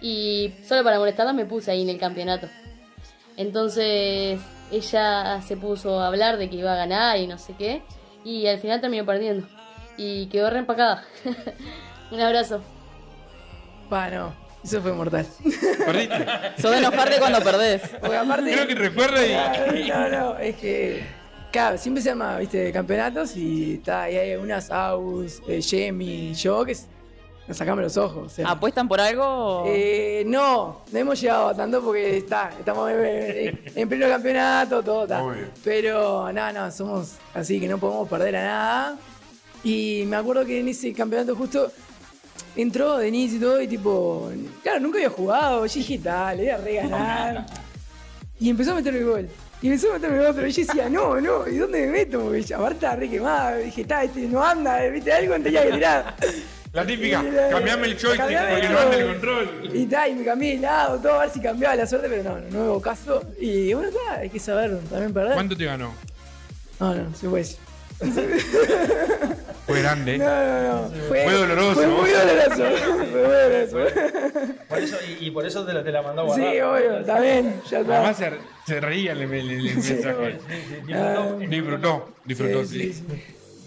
y solo para molestarlas me puse ahí en el campeonato. Entonces ella se puso a hablar de que iba a ganar y no sé qué, y al final terminó perdiendo. Y quedó re empacada. un abrazo. Bueno, eso fue mortal. Perdiste. Sos de enojarte cuando perdés. Porque aparte. Creo que recuerda y. No, no, es que Claro, siempre se llama, viste, campeonatos y, está, y hay unas Aus, eh, Jemi, yo, que nos sacamos los ojos. o sea. ¿Apuestan por algo? Eh, no, no hemos llegado a tanto porque está, estamos en, en- en pleno campeonato, todo está. Pero no, no, somos así que no podemos perder a nada. Y me acuerdo que en ese campeonato justo entró Denise y todo y tipo, claro, nunca había jugado, yo dije, tal, le voy a regalar. Y empezó a meter el gol. Y empezó a meter el gol, pero yo decía, no, no, ¿y dónde me meto? Porque ya, aparte estaba re quemado. Dije, está, este no anda, viste, algo tenía que tirar. La típica, Y cambiame el joystick porque no anda el control. Y ta, y me cambié de lado, todo a ver si cambiaba la suerte, pero no, no, no hubo caso. Y bueno, está, hay que saber también perder. ¿Cuánto te ganó? No, no, se decir. Fue grande. No, no, no. Fue, Fue doloroso. Fue muy doloroso. Fue muy doloroso. Por eso, y, y por eso te la, te la mandó a guardar. Sí, obvio, también, ya está. Además se, se reía el, el- el- el mensaje. Disfrutó, disfrutó, Sí, sí. sí,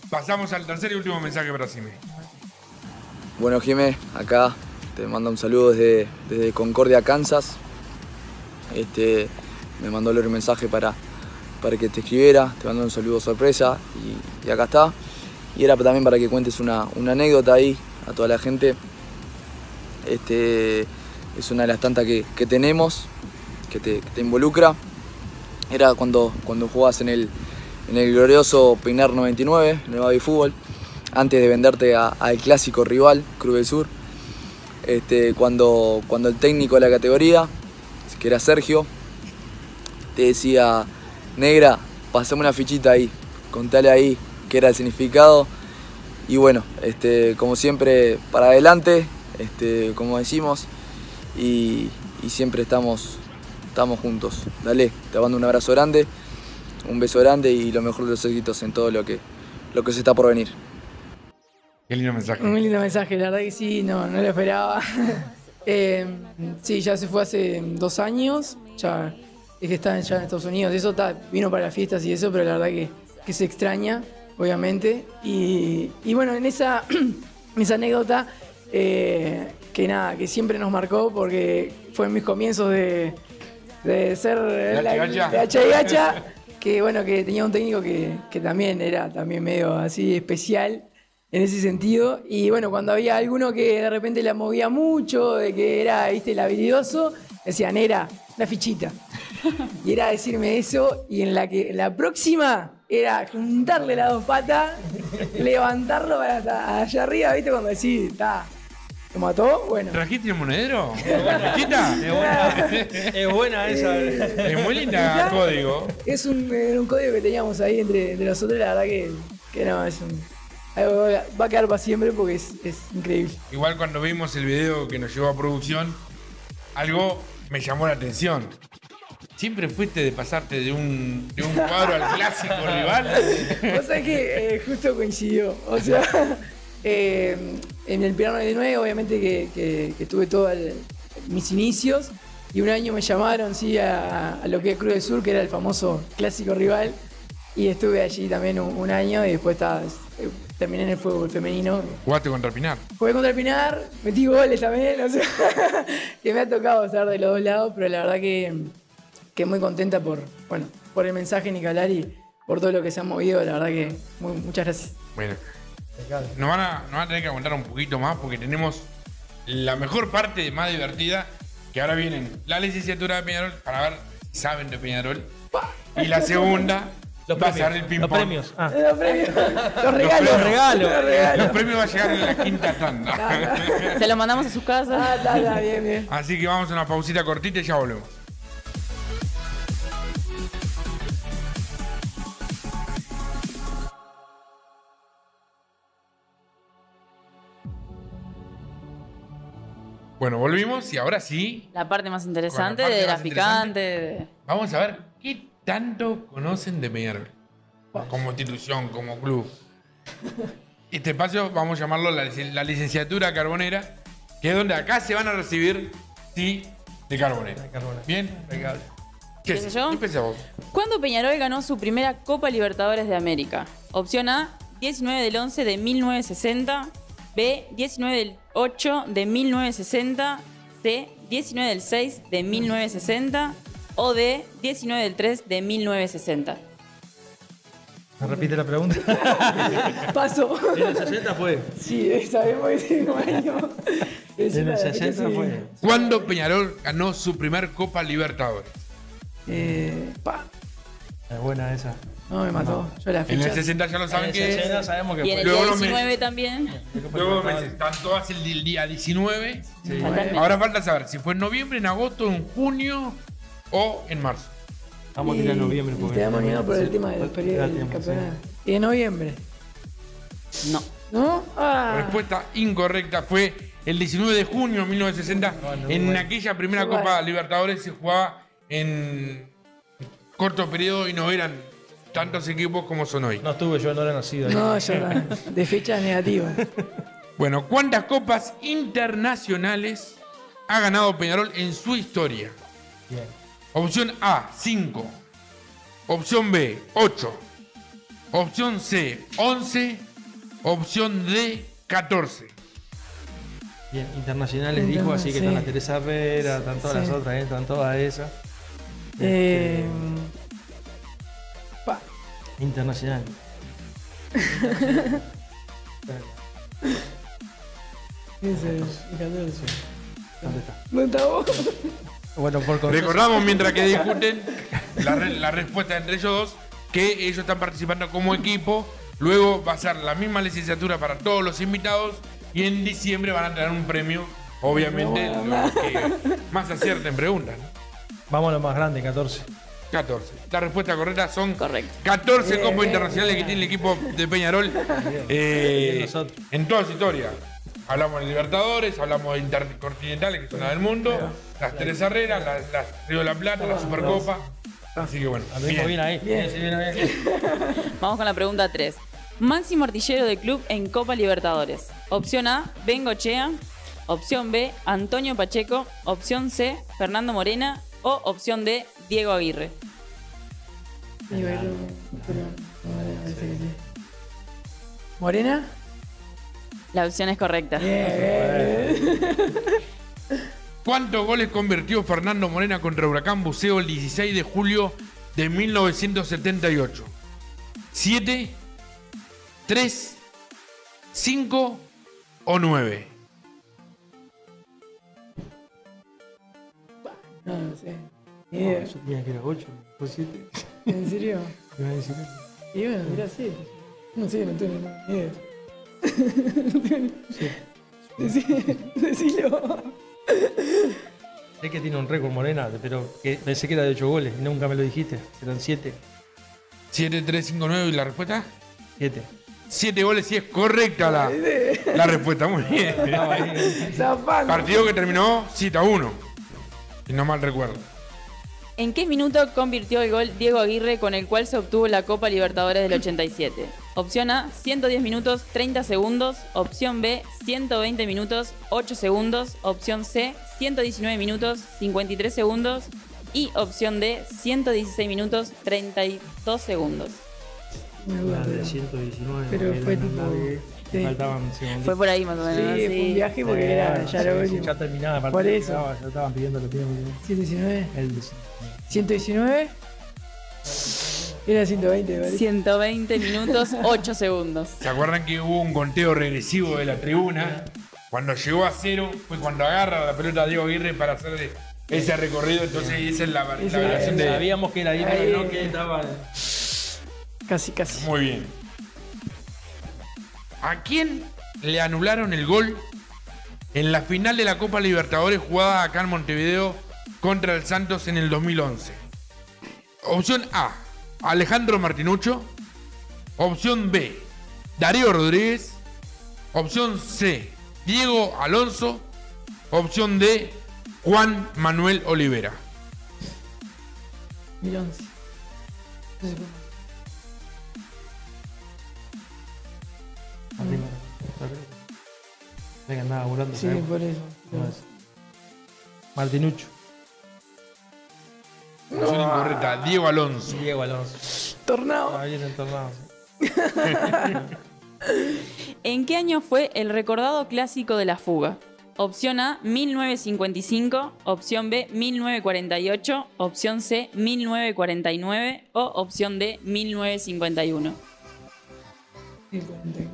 Pasamos al tercer y último mensaje para Sime. Bueno, Jimé, acá te mando un saludo desde, desde Concordia, Kansas. Este, me mandó el mensaje para, para que te escribiera, te mando un saludo sorpresa y, acá está. Y era también para que cuentes una, una anécdota ahí a toda la gente. Este, es una de las tantas que, que tenemos, que te, te involucra. Era cuando, cuando jugabas en el, en el glorioso Peinar 99, en el Fútbol antes de venderte al clásico rival, Cruz del Sur. Este, cuando, cuando el técnico de la categoría, que era Sergio, te decía, negra, pasame una fichita ahí, contale ahí qué era el significado. Y bueno, este, como siempre, para adelante, este, como decimos, y, y siempre estamos, estamos juntos. Dale, te mando un abrazo grande, un beso grande y lo mejor de los éxitos en todo lo que, lo que se está por venir. Qué lindo mensaje. Un lindo mensaje, la verdad que sí, no, no lo esperaba. Eh, sí, ya se fue hace dos años, ya es que está ya en Estados Unidos, eso está, vino para las fiestas y eso, pero la verdad que, que se extraña, obviamente. Y, y bueno, en esa, en esa anécdota, eh, que nada, que siempre nos marcó porque fue en mis comienzos de, de ser De la- gacha, que bueno, que tenía un técnico que, que también era también medio así especial en ese sentido. Y bueno, cuando había alguno que de repente la movía mucho, de que era, viste, el habilidoso, decían, era una fichita. Y era decirme eso, y en la que la próxima era juntarle las dos patas, levantarlo para hasta allá arriba, viste, cuando decís, está, ¿lo mató? Bueno. ¿Trajiste el monedero? ¿La fichita? Es buena, es buena esa. Es muy linda código. Es un, un código que teníamos ahí entre, entre nosotros, la verdad que, que no, es un. Va a quedar para siempre porque es, es increíble. Igual cuando vimos el video que nos llevó a producción, algo me llamó la atención. ¿Siempre fuiste de pasarte de un, de un cuadro al clásico rival? Vos sabés que eh, justo coincidió. O sea, eh, en el piano 99, obviamente que, que, que tuve todos mis inicios. Y un año me llamaron, sí, a, a lo que es Cruz del Sur, que era el famoso clásico rival. Y estuve allí también un, un año y después estaba, eh, terminé en el fútbol femenino. Jugaste contra Pinar. Jugué contra Pinar, metí goles también, o sea, que me ha tocado estar de los dos lados, pero la verdad que, que muy contenta por, bueno, por el mensaje ni que hablar y por todo lo que se ha movido, la verdad que muy- muchas gracias. Bueno, nos van, a, nos van a tener que aguantar un poquito más porque tenemos la mejor parte más divertida, que ahora vienen la licenciatura de Peñarol para ver si saben de Peñarol. Y la segunda Los va a premios, ser el ping los premios. Ah. Los premios, los Los regalos, los regalos. Los premios van a llegar en la quinta tanda. Se lo mandamos a sus casas. Ah, está, está, bien, bien. Así que vamos a una pausita cortita y ya volvemos. Bueno, volvimos y ahora sí, La parte más interesante parte de la picante. de- vamos a ver qué tanto conocen de Peñarol. Como institución, como club. Este espacio vamos a llamarlo la, lic- la licenciatura carbonera, que es donde acá se van a recibir, sí, de carbonera. Bien, ¿Qué ¿Empiezo es? yo? Empieza vos. ¿Cuándo Peñarol ganó su primera Copa Libertadores de América? Opción A, 19 del 11 de 1960. B, 19 del 8 de 1960. C, 19 del 6 de 1960. O D, 19 del 3 de 1960. ¿Me repite la pregunta? Paso. En el 60 fue. Sí, sabemos que tengo año. En el 60 fue. ¿Cuándo Peñarol ganó su primer Copa Libertadores? Eh, pa. Es buena esa. No, me mató. Yo la En fecha. el 60 ya lo saben En el que 60 sabemos que Y en el fue. Luego día los meses. 19 también. Luego meses, están todas el día 19. Sí. Ahora falta saber si fue en noviembre, en agosto, en junio o en marzo. Vamos a tirar noviembre. Porque- te damos miedo por el tema del campeonato. Y en noviembre. No. ¿No? Ah. Respuesta incorrecta fue el 19 de junio de 1960. en aquella primera Copa. Libertadores se jugaba en corto periodo y no eran tantos equipos como son hoy. No estuve, yo no era nacido. ahí. No, yo no. De fechas negativas. Bueno, ¿cuántas copas internacionales ha ganado Peñarol en su historia? Bien. Opción A, 5. Opción B, 8. Opción C, 11. Opción D, 14. Bien, internacionales dijo, así que están Sí. las Teresa Herrera, están todas las Sí. otras, ¿eh? están todas esas. Eh, pa. Internacional. Ese es el 14. ¿Dónde está? ¿Dónde está vos? Bueno, por Recordamos mientras que discuten la, re- la respuesta entre ellos dos que ellos están participando como equipo. Luego va a ser la misma licenciatura para todos los invitados y en diciembre van a tener un premio, obviamente, los que más acierten preguntas. ¿no? Vamos a lo más grande, 14. 14. La respuesta correcta son Correcto. 14 Bien, copas bien, internacionales que tiene el equipo de Peñarol eh, en toda su historia. Hablamos de Libertadores, hablamos de Intercontinentales, que son las del mundo, las Tres Herreras, las, las Río de la Plata, la Supercopa. Así que bueno, bien. bien ahí. Bien. Bien. Vamos con la pregunta 3. Máximo artillero del club en Copa Libertadores. Opción A, Bengochea. Opción B, Antonio Pacheco. Opción C, Fernando Morena. O opción D, Diego Aguirre. Morena, La opción es correcta. ¿Cuántos goles convirtió Fernando Morena contra Huracán Buceo el 16 de julio de 1978? ¿Siete? ¿Tres? ¿Cinco? ¿O nueve? No, no sé. Ni idea. Yo tenía que ir a 8, fue 7. ¿En serio? Iba a decir Y bueno, mirá, sí. No sé, no tengo ni idea. Decí- Decilo. Sé que tiene un récord Morena, pero que pensé que era de 8 goles y nunca me lo dijiste. Eran 7. ¿Siete, tres, cinco, nueve? ¿Y la respuesta? 7. Siete goles y es correcta la, la respuesta. Muy bien. Partido que terminó 7 a 1. Si no mal recuerdo. ¿En qué minuto convirtió el gol Diego Aguirre con el cual se obtuvo la Copa Libertadores del 87? Opción A, 110 minutos 30 segundos. Opción B, 120 minutos 8 segundos. Opción C, 119 minutos 53 segundos. Y opción D, 116 minutos 32 segundos. De pero- 119. pero fue tipo- sí. Faltaban segundos. Fue por ahí más o menos. Sí, ¿no? fue un viaje porque Sí, era ya lo sí, sí, último. Ya terminaba Por eso. Ya estaban pidiendo lo tiempo. 119. El de- 119. Era 120, me parece. 120 minutos 8 segundos. ¿Se acuerdan que hubo un conteo regresivo de la tribuna? Cuando llegó a cero fue cuando agarra la pelota Diego Aguirre para hacer ese recorrido. Entonces esa es la, la variación de... Sabíamos que era Ahí. pero no que estaba. Casi, casi. Muy bien. ¿A quién le anularon el gol en la final de la Copa Libertadores jugada acá en Montevideo contra el Santos en el 2011? Opción A, Alejandro Martinucho. Opción B, Darío Rodríguez. Opción C, Diego Alonso. Opción D, Juan Manuel Olivera. 2011. No sé cómo. Arriba. Que andaba volando. Sí, ¿sabes? por eso. No es. Martinucho. Opción incorrecta, Diego Alonso. Diego Alonso. Tornado. Ahí en el tornado. ¿En qué año fue el recordado clásico de la fuga? Opción A, 1955. Opción B, 1948. Opción C, 1949. O opción D, 1951. Sí, 49.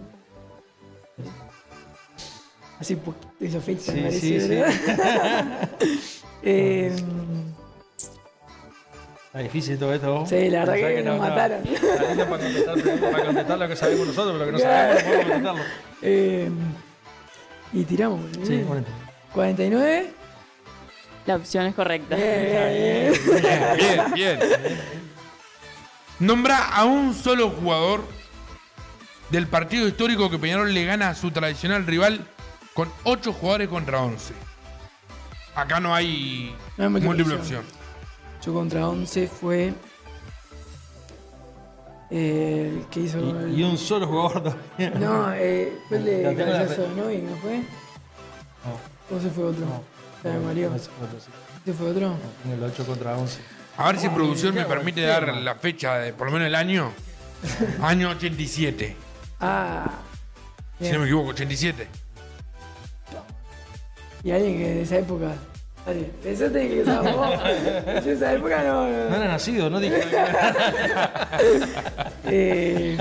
Así poquito hizo fecha, Sí, me sí, parece, sí. ¿verdad? Eh, Está difícil todo esto. Sí, la verdad Pensá que nos no, mataron. Está para contestar, para contestar lo que sabemos nosotros, pero lo que no sabemos podemos contestarlo. eh, y tiramos. ¿eh? Sí, 40. 49. La opción es correcta. Bien, bien. Bien, bien, bien. Nombra a un solo jugador del partido histórico que Peñarol le gana a su tradicional rival con 8 jugadores contra 11. Acá no hay No múltiple opción. opción. Yo contra 11 fue. eh, el que hizo. el- Y, y un solo jugador todavía. No, eh, fue el de La Cabezazo de Novi, ¿no fue? No. ¿O se fue otro? Se me mareó. Ese fue otro, sí. ¿Ese fue otro? En el 8 contra 11. A ver si producción me permite buen dar tema. la fecha de por lo menos el año. Año 87. Ah. Si Bien. no me equivoco, 87. Y alguien que de esa época. Eso tenés que saber vos. Yo esa época no. No no. era nacido, no dije. Eh,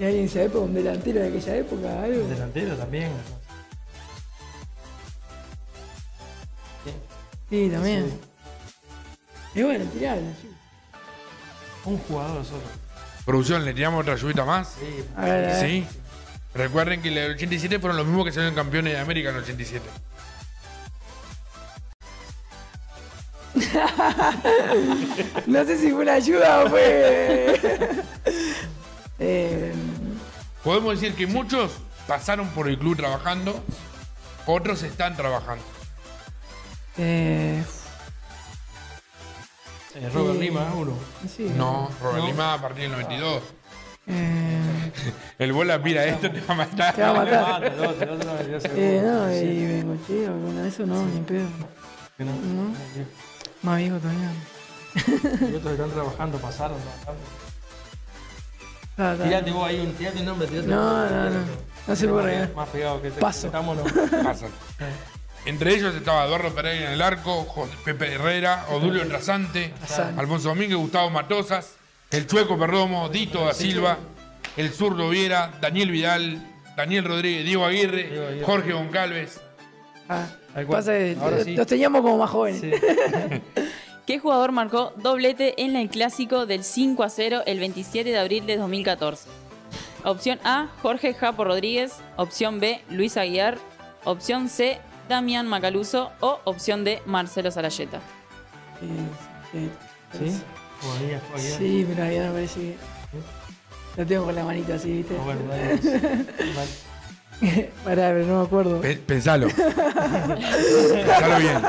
y alguien esa época, un delantero de aquella época, algo. Delantero también. Sí, también. Y bueno, sí. Un jugador solo. Producción, ¿le tiramos otra ayudita más? Sí. A ver, a ver. Sí. Recuerden que en el 87 fueron los mismos que salieron campeones de América en el 87. No sé si fue una ayuda o fue. eh, Podemos decir que muchos pasaron por el club trabajando, otros están trabajando. eh, Eh, Robert Eh, Lima, uno. sí, No, Robert No. Lima a partir del 92. eh, El bola mira esto, te va a matar. Te va a matar. me eh, no, y vengo chido, alguna de eso no, ni pedo. No. No. Más viejo todavía. Y otros están trabajando, pasaron trabajando. Ah. Tirate vos ahí, un, tirate un nombre, tirate un No, nombre, no, no. No se puede. Más pegado que te Paso. Pasan. Entre ellos estaba Eduardo Pereira en el arco, Pepe Herrera, Odulio Trasante, Trasante. Alfonso Domínguez, Gustavo Matosas, el Chueco Perdomo, Dito da Silva, el Zurdo Viera, Daniel Vidal, Daniel Rodríguez, Diego Aguirre, Diego Aguirre. Jorge Goncalves. Ah, Tal cual. pasa Ahora los- sí. los teníamos como más jóvenes. Sí. ¿Qué jugador marcó doblete en el clásico del 5 a 0 el 27 de abril de 2014? Opción A, Jorge Japo Rodríguez. Opción B, Luis Aguiar. Opción C, Damián Macaluso. O opción D, Marcelo Salayeta. Eh, eh, ¿Sí? Todavía, todavía. Sí, pero ya me parece que. Lo tengo con la manita así, ¿viste? Ah, bueno. Vale. Pará, pero no me acuerdo. Pe- Pensalo. Pensalo bien.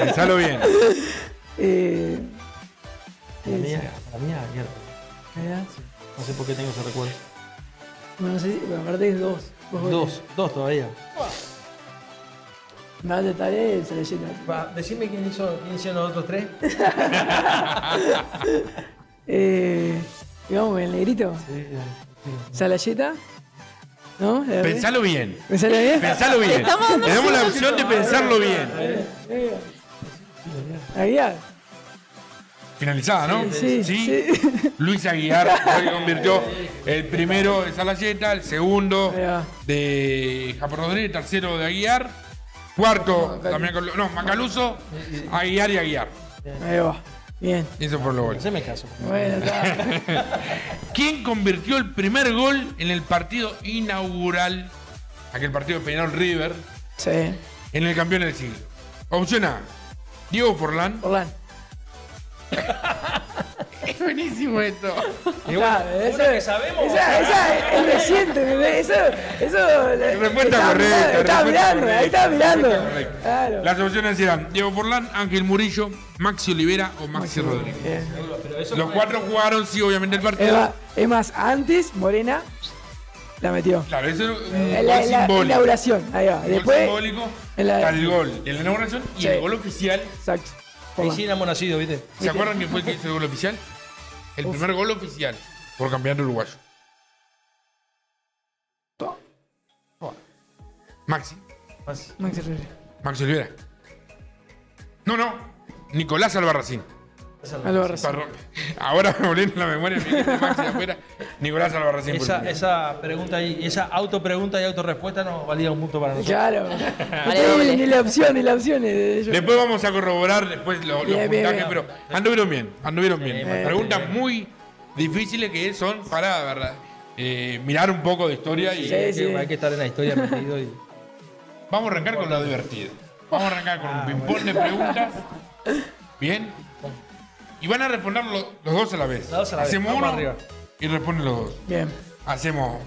Pensalo bien. Eh, La mía, la mía, abierta. mirá. No sé por qué tengo ese recuerdo. Bueno, no sé si. Pero aparte es dos. Dos, dos todavía. Me va a tratar él, se le llena. Va, decime quién hizo, quién hicieron los otros tres. Eh, digamos el negrito. Sí, Salayeta. ¿No? Pensalo bien. ¿Pensalo bien? Pensalo bien. Damos la opción de pensarlo bien. Aguiar. Finalizada, ¿no? Sí, sí. Luis Aguiar el convirtió el primero de Salayeta, el segundo de Japo Rodríguez, tercero de Aguiar, cuarto también con no, Macaluso, Aguiar y Aguiar. Ahí va. Bien. Y eso fue lo gol. Haceme caso. Bueno. ¿Quién convirtió el primer gol en el partido inaugural, aquel partido de Peñarol River, Sí. en el campeón del siglo? Opción A, Diego Forlán. Orlán. Es buenísimo esto. Claro, eso, que sabemos. Esa, esa es reciente. Eso. eso Respuesta estaba correcta. mirando, Estaba mirando, ahí estaba mirando. Claro. Las opciones eran Diego Forlán, Ángel Murillo, Maxi Olivera o Maxi Rodríguez. Bien. Los cuatro jugaron, sí, obviamente, el Es partido. más, es más, antes Morena la metió. Claro, eso es un gol la, en la simbólico. inauguración, ahí va. Gol Después, simbólico. en la- está el gol de la inauguración y Sí. el gol oficial. exacto. Ahí sí éramos nacidos, ¿viste? ¿Se acuerdan quién fue el que hizo el gol oficial? El primer gol oficial por campeonato uruguayo. Maxi. Más. Maxi Herrera. Maxi Olivera. No, no. Nicolás Albarracín. Albarracín. Ahora me volviendo la memoria, Maxi afuera, Nicolás Albarracín. Esa, pregunta y esa autopregunta y autorrespuesta no valía un punto para nosotros. Claro. Vale, doble. Ni la opción, ni la opción. es de ellos. Después vamos a corroborar después lo- los Bien, bien, puntajes, bien. pero anduvieron bien, anduvieron bien. Preguntas bien. muy difíciles que son para ¿verdad? Eh, mirar un poco de historia y Sí, Hay sí. que- Hay que estar en la historia metido y. vamos a arrancar con lo divertido. Vamos a arrancar con Ah, un ping-pong de preguntas. Bien. Y van a responder lo- los dos a la vez. Los dos a la vez. Hacemos uno arriba. y responden los dos. Bien. Hacemos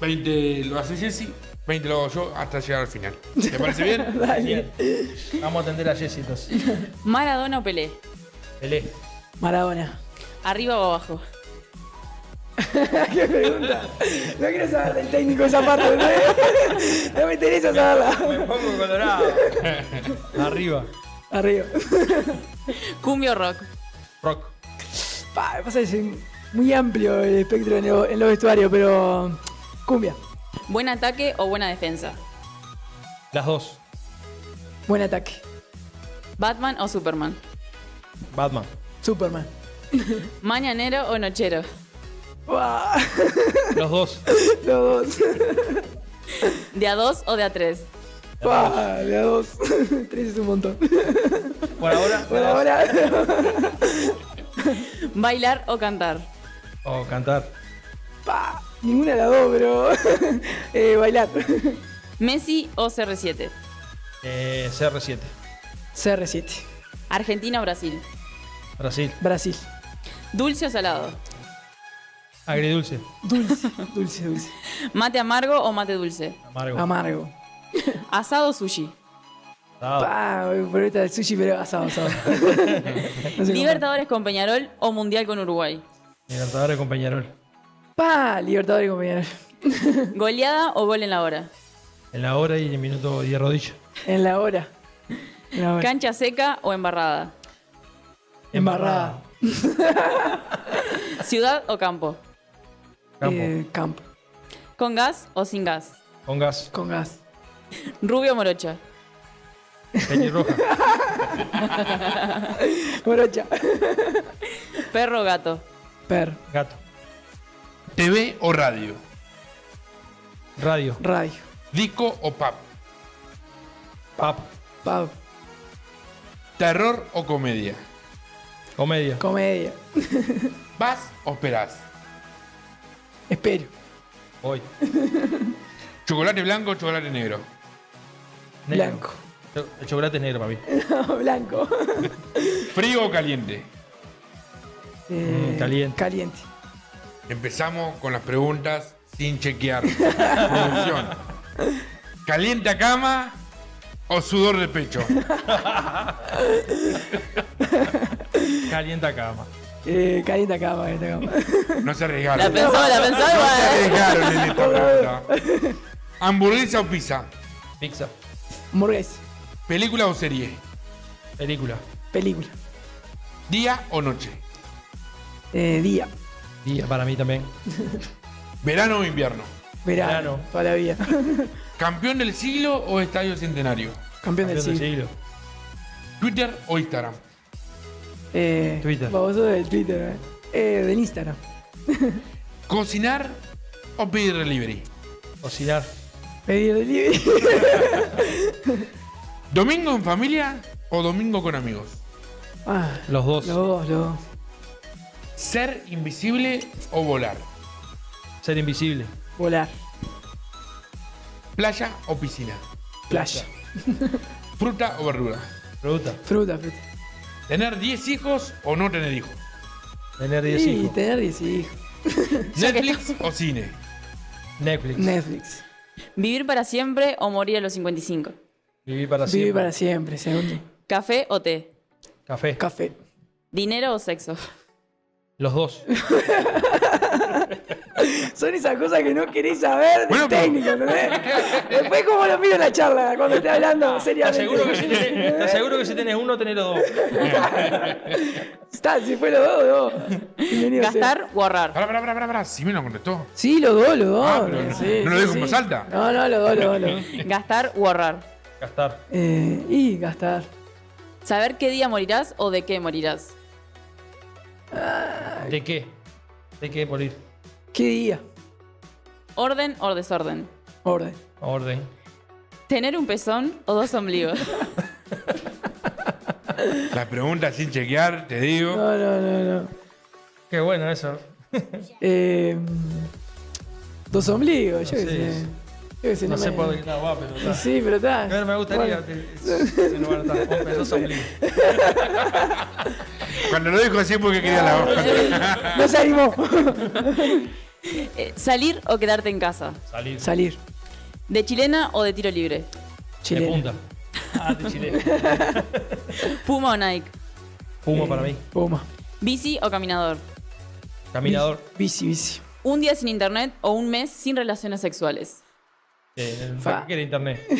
20 lo hace Jesse, 20 lo hago yo hasta llegar al final. ¿Te parece bien? Dale. Vamos a atender a Jessy entonces. Maradona o Pelé. Pelé. Maradona. Arriba o abajo. ¿Qué pregunta? No quiero saber del técnico esa parte. ¿no? No me interesa saberla. Me pongo colorado. Arriba. Arriba. Cumbia o rock. Rock. Pa, me pasa que es muy amplio el espectro en, lo- en los vestuarios, pero. Cumbia. Buen ataque o buena defensa. Las dos. Buen ataque. Batman o Superman. Batman. Superman. Mañanero o nochero. Los dos. Los dos. De a dos o de a tres. Buah, de a dos. Tres es un montón. Por ahora. Por ahora. Bailar o cantar. O cantar. Pa, ninguna de las dos, pero. eh, bailar. Messi o CR7. Eh, CR7. CR7. Argentina o Brasil. Brasil. Brasil. Dulce o salado. Agridulce. Dulce. Dulce, dulce. Mate amargo o mate dulce. Amargo. Amargo. Asado o sushi. Asado. Pa, por ahorita el sushi, pero asado, asado. No sé Libertadores con Peñarol o Mundial con Uruguay. Libertadores con Peñarol. Pa, Libertadores compañero. Goleada o gol en la hora. En la hora y en el minuto 10 rodillas. En la hora. En la hora. Cancha seca o embarrada. Embarrada. Ciudad o campo. Campo. Eh, campo. Con gas o sin gas. Con gas. Con gas. Rubio o morocha. Peñirroja. Morocha. Perro o gato. Per. Gato. TV o radio. Radio. Radio. Disco o pop. Pap. Pap. Terror o comedia. Comedia. Comedia. ¿Vas o esperás? Espero. Hoy. Chocolate blanco o chocolate negro. Negro. Blanco. El chocolate es negro para mí. Blanco. Frío o caliente. Eh, Mm, caliente. Caliente. Empezamos con las preguntas sin chequear. Producción. ¿Caliente a cama o sudor de pecho? Calienta cama. Eh, caliente cama, caliente cama. No se arriesgaron. La pensó, la pensó No se igual. arriesgaron en esta pregunta. ¿Hamburguesa o pizza? Pizza. Hamburguesa. ¿Película o serie? Película. Película. ¿Día o noche? Eh, día. Día para mí también. ¿Verano o invierno? Verano. Verano. Toda la vida. ¿Campeón del siglo o estadio centenario? Campeón del Campeón del siglo. siglo. ¿Twitter o Instagram? Eh, Twitter. Vos sos del Twitter, eh. Eh, del Instagram. ¿Cocinar o pedir delivery? Cocinar. Pedir delivery. ¿Domingo en familia o domingo con amigos? ah, Los dos. los dos, los dos. ¿Ser invisible o volar? Ser invisible. Volar. ¿Playa o piscina? Playa. ¿Fruta o verdura? Fruta. Fruta, fruta. ¿Tener 10 hijos o no tener hijos? Tener 10 Y hijos. tener 10 hijos. ¿Netflix o cine? Netflix. Netflix. Vivir para siempre o morir a los 55. Vivir para siempre. Vivir para siempre, segundo. Café o té. Café. Café. Dinero o sexo. Los dos. Son esas cosas que no querés saber del Bueno, técnico, ¿entendés? Después como lo miro en la charla cuando esté hablando ¿Estás seriamente. seguro, que si tenés, estás seguro que si tenés uno, tenés los dos? Está, si fue los dos. Gastar o ahorrar. Pará, pará, pará, pará. Si me lo contestó. Sí, los dos, los dos. Ah, pero no- sí, no lo sí, dijo en sí. voz alta. No, no, los dos, los dos. Los dos. Gastar o ahorrar. Gastar. Eh, y gastar. Saber qué día morirás o de qué morirás. ¿De qué? ¿De qué por ir? ¿Qué día? ¿Orden o desorden? Orden. Orden. ¿Tener un pezón o dos ombligos? Las preguntas sin chequear, te digo. No, no, no, no. Qué bueno eso. Eh, dos ombligos, yo qué Sí, sé. No no, sé me- por qué está guapo, pero está. Sí, pero está. Pero me gustaría. Bueno. que- un pedazo de ombligo. Cuando lo dijo así porque quería la voz. No se animó. Eh, ¿Salir o quedarte en casa? Salir. Salir. ¿De chilena o de tiro libre? De Chilena. punta. Ah, de chileno. ¿Puma o Nike? Puma para mí. Puma. ¿Bici o caminador? Caminador. Bici, bici. ¿Un día sin internet o un mes sin relaciones sexuales? Eh, Fa. ¿Para qué quiere internet?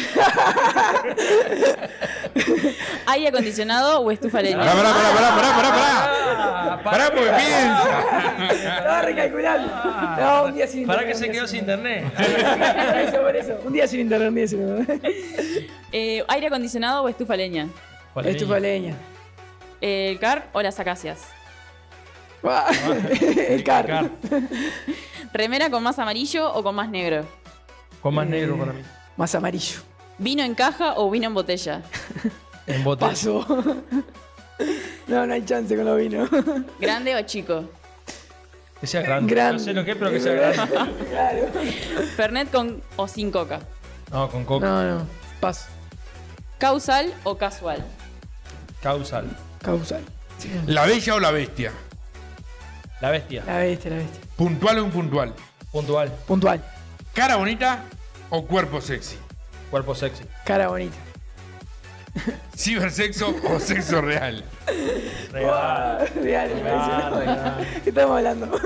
¿Aire acondicionado o estufa leña? Pará, pará, pará, pará, pará, pará, pará. Pará porque piensa. Estaba recalculando. No, un día sin ¿Para internet. qué se quedó sin internet? Eso, por eso. Un día sin internet, un día sin internet. Eh, ¿Aire acondicionado o estufa leña? Estufa leña. ¿El car o las acacias? El car. ¿Remera con más amarillo o con más negro? Con más negro para mí. Más amarillo. ¿Vino en caja o vino en botella? En botella. Paso. No, no hay chance con los vinos. ¿Grande o chico? Que sea grande. Grande. No sé lo que es, pero que sea grande. Claro. ¿Fernet con o sin coca? No, con coca. No, no. Paso. ¿Causal o casual? Causal. Causal. ¿La bella o la bestia? La bestia. La bestia, la bestia. ¿Puntual o impuntual? Puntual. Puntual. ¿Cara bonita o cuerpo sexy? Cuerpo sexy. Cara bonita. ¿Cibersexo o sexo real? Real. Real, me parece. Real, real. ¿Qué estamos hablando?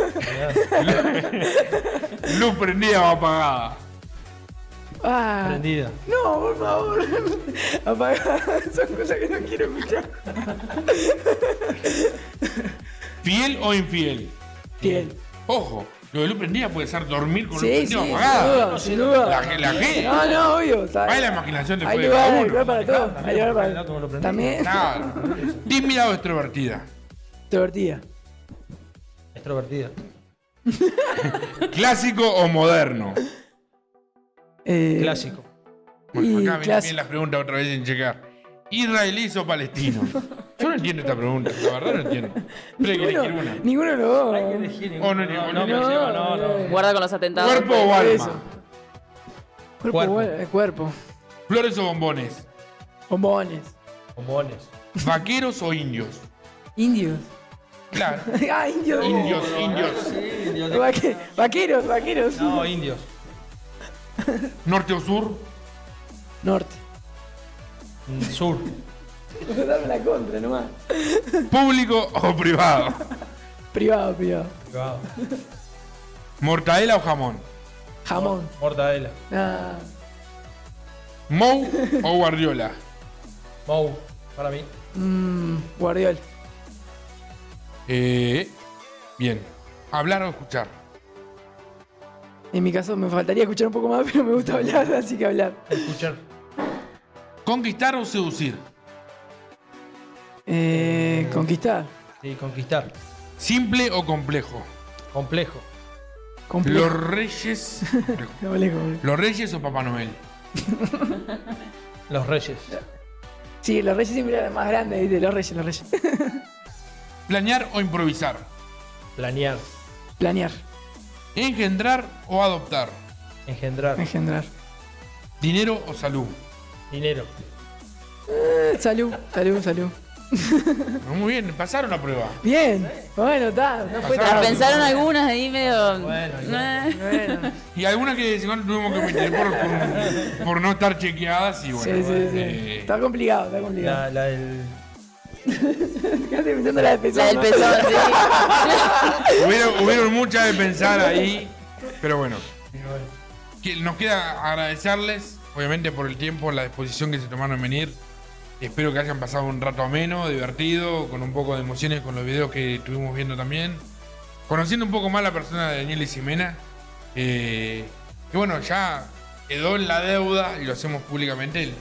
Luz prendida o apagada. Ah. Prendida. No, por favor. Apaga. Son cosas que no quiero escuchar. ¿Fiel o infiel? Fiel. Ojo, lo de luz prendida puede ser dormir con luz Sí, sí, prendida sin o apagada. duda, sin duda. La, que- la. No, no, obvio. Ahí la imaginación te puede hay uno. para todo. Hay lugar para prendí. También. Claro. ¿Tímida o extrovertida? Extrovertida. Extrovertida. ¿Clásico o moderno? Eh, Clásico. Bueno, Y acá vienen las preguntas otra vez sin checar. ¿Israelíes o palestinos? Yo no entiendo esta pregunta, la verdad no entiendo. Pero hay que elegir Ninguno, una. ninguno de los dos. Hay que elegir. O no, no, no, no, no, no, no. Guarda con los atentados. ¿Cuerpo o alma? Cuerpo, Cuerpo. eh, cuerpo. ¿Flores o bombones? Bombones. Bombones. ¿Vaqueros o indios? Indios. Claro. ah, indios. Indios, indios. Vaque- vaqueros, vaqueros. No, indios. ¿Norte o sur? Norte. Sur. Dame la contra nomás. ¿Público o privado? Privado, privado. Privado. ¿Mortadela o jamón? Jamón. Mortadela. Ah, ¿Mou o Guardiola? Mou. Para mí. mm, Guardiola. Eh, bien. ¿Hablar o escuchar? En mi caso me faltaría escuchar un poco más, pero me gusta hablar, así que hablar. Escuchar. ¿Conquistar o seducir? Eh, conquistar. Sí, conquistar. ¿Simple o complejo? Complejo. Complejo. ¿Los reyes? complejo. ¿Los reyes o Papá Noel? Los reyes. Sí, los reyes siempre eran más grandes, ¿viste? Los reyes, los reyes. ¿Planear o improvisar? Planear. Planear. ¿Engendrar o adoptar? Engendrar. Engendrar. ¿Dinero o salud? Dinero. Eh, salud, salud, salud. Muy bien, pasaron la prueba. Bien. Bueno, está. No fue Pasaron. tan. Pensaron algunas ahí medio. Bueno, Eh. Bueno. Y algunas que tuvimos que omitir por, por- por no estar chequeadas y bueno. sí, sí, sí. eh, Está complicado, está complicado. La, la del. Quedaste pensando la del pezón. La del ¿no? pezón, sí. hubieron, hubieron muchas de pensar ahí, pero bueno. Que- Nos queda agradecerles, obviamente, por el tiempo, la disposición que se tomaron en venir. Espero que hayan pasado un rato ameno, divertido, con un poco de emociones con los videos que estuvimos viendo también. Conociendo un poco más la persona de Daniel y Ximena. Eh, y bueno, ya quedó en la deuda, y lo hacemos públicamente, el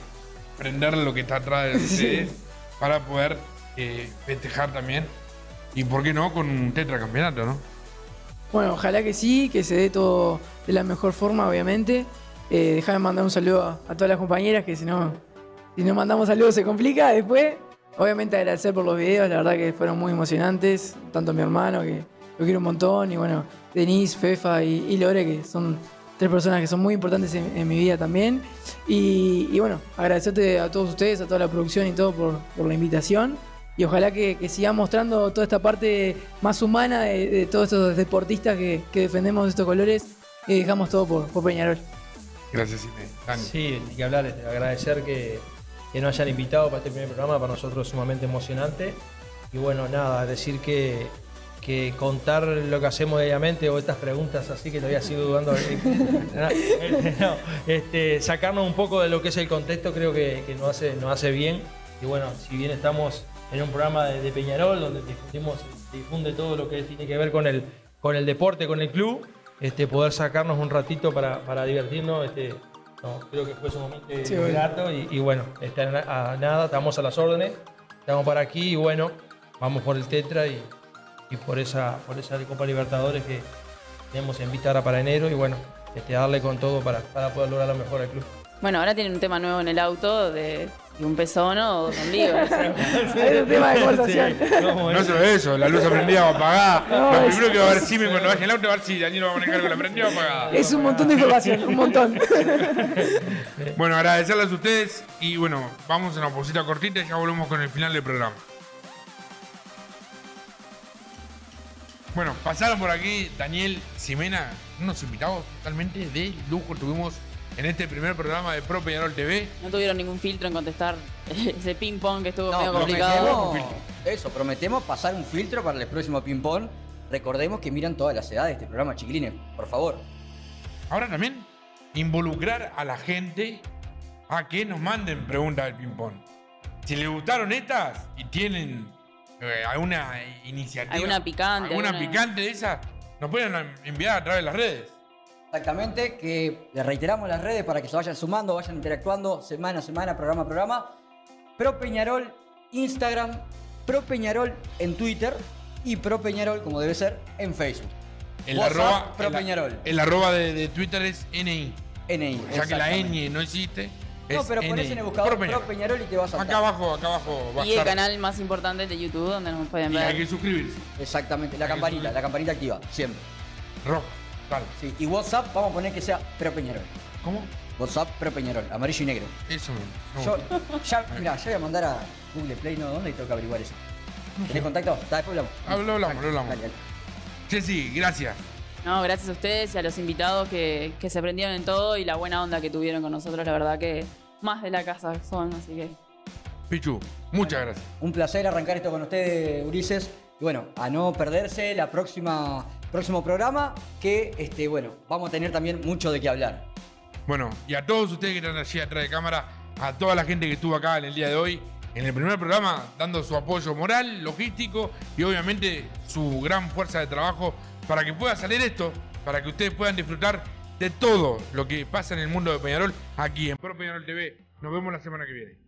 prender lo que está atrás de ustedes para poder eh, festejar también Y por qué no con un tetracampeonato, ¿no? Bueno, ojalá que sí, que se dé todo de la mejor forma, obviamente. Eh, Déjame mandar un saludo a, todas las compañeras, que si no, si no mandamos saludos se complica después. Obviamente agradecer por los videos, la verdad que fueron muy emocionantes. Tanto mi hermano, que lo quiero un montón, y bueno, Denise, Fefa y, Lore, que son tres personas que son muy importantes en, mi vida también. Y, bueno, agradecerte a todos ustedes, a toda la producción y todo por, la invitación. Y ojalá que, que sigan mostrando toda esta parte más humana de, todos estos deportistas que, defendemos estos colores y dejamos todo por Peñarol. Gracias, Ine. Sí, ni que hablar, agradecer que, que nos hayan invitado para este primer programa, para nosotros sumamente emocionante. Y bueno, nada, decir que, que contar lo que hacemos diariamente o estas preguntas así que todavía sigo dudando. no, este, sacarnos un poco de lo que es el contexto creo que, que nos, hace, nos hace bien. Y bueno, si bien estamos en un programa de, de Peñarol donde difundimos, difunde todo lo que tiene que ver con el, con el deporte, con el club, este, poder sacarnos un ratito para, para divertirnos, este, no, creo que fue sumamente Sí, bueno. grato y, y bueno, a nada, estamos a las órdenes, estamos para aquí y bueno, vamos por el Tetra y, y por esa por esa Copa Libertadores que tenemos en vista ahora para enero y bueno, este, darle con todo para, para poder lograr lo mejor al club. Bueno, ahora tienen un tema nuevo en el auto de, de un pezón o dos ombligos. Es un tema de conversación. No solo eso, la luz aprendida o apagada. No, Lo es- primero que va a ver Sime cuando en el auto va a ver si Daniel va a manejar con la prendida o apagada. Es un montón de información, un montón. Bueno, agradecerles a ustedes y bueno, vamos a una pausita cortita y ya volvemos con el final del programa. Bueno, pasaron por aquí Daniel Ximena, unos invitados totalmente de lujo tuvimos en este primer programa de Pro Peñarol TV. No tuvieron ningún filtro en contestar ese ping pong que estuvo No, medio complicado. eso, prometemos pasar un filtro para el próximo ping-pong. Recordemos que miran todas las edades de este programa, chiquilines, por favor. Ahora también involucrar a la gente a que nos manden preguntas del ping-pong. Si les gustaron estas y tienen eh, alguna iniciativa, Alguna picante, alguna alguna- picante de esas, nos pueden enviar a través de las redes. Exactamente, que le reiteramos las redes para que se vayan sumando, vayan interactuando semana a semana, programa a programa. Pro Peñarol, Instagram, Pro Peñarol en Twitter y Pro Peñarol, como debe ser, en Facebook. El WhatsApp, arroba, Pro el- Peñarol. El arroba de, de Twitter es NI. NI. Ya que la ñ no existe. No, pero pones en el buscador Pro Pro Peñarol. Y te vas a Acá abajo, acá abajo va a Y el canal más importante de YouTube donde nos pueden Y ver. hay que suscribirse. Exactamente, la campanita, la campanita activa, siempre. Rojo, dale. Sí, y WhatsApp vamos a poner que sea Pro Peñarol. ¿Cómo? WhatsApp Pro Peñarol, amarillo y negro. Eso mismo. Yo, ya, yo voy a mandar a Google Play, ¿no? ¿Dónde tengo que averiguar eso? ¿Tenés contacto? Está, después hablamos. Ah, lo hablamos, lo hablamos. Dale, dale. Jessy, gracias. No, gracias a ustedes y a los invitados que, que se prendieron en todo y la buena onda que tuvieron con nosotros. La verdad que más de la casa son, así que Pichu, muchas gracias. Un placer arrancar esto con ustedes, Ulises. Y bueno, a no perderse la próxima próximo programa, que este, bueno, vamos a tener también mucho de qué hablar. Bueno, y a todos ustedes que están allí atrás de cámara, a toda la gente que estuvo acá en el día de hoy, en el primer programa, dando su apoyo moral, logístico y obviamente su gran fuerza de trabajo para que pueda salir esto, para que ustedes puedan disfrutar de todo lo que pasa en el mundo de Peñarol aquí en Pro Peñarol TV. Nos vemos la semana que viene.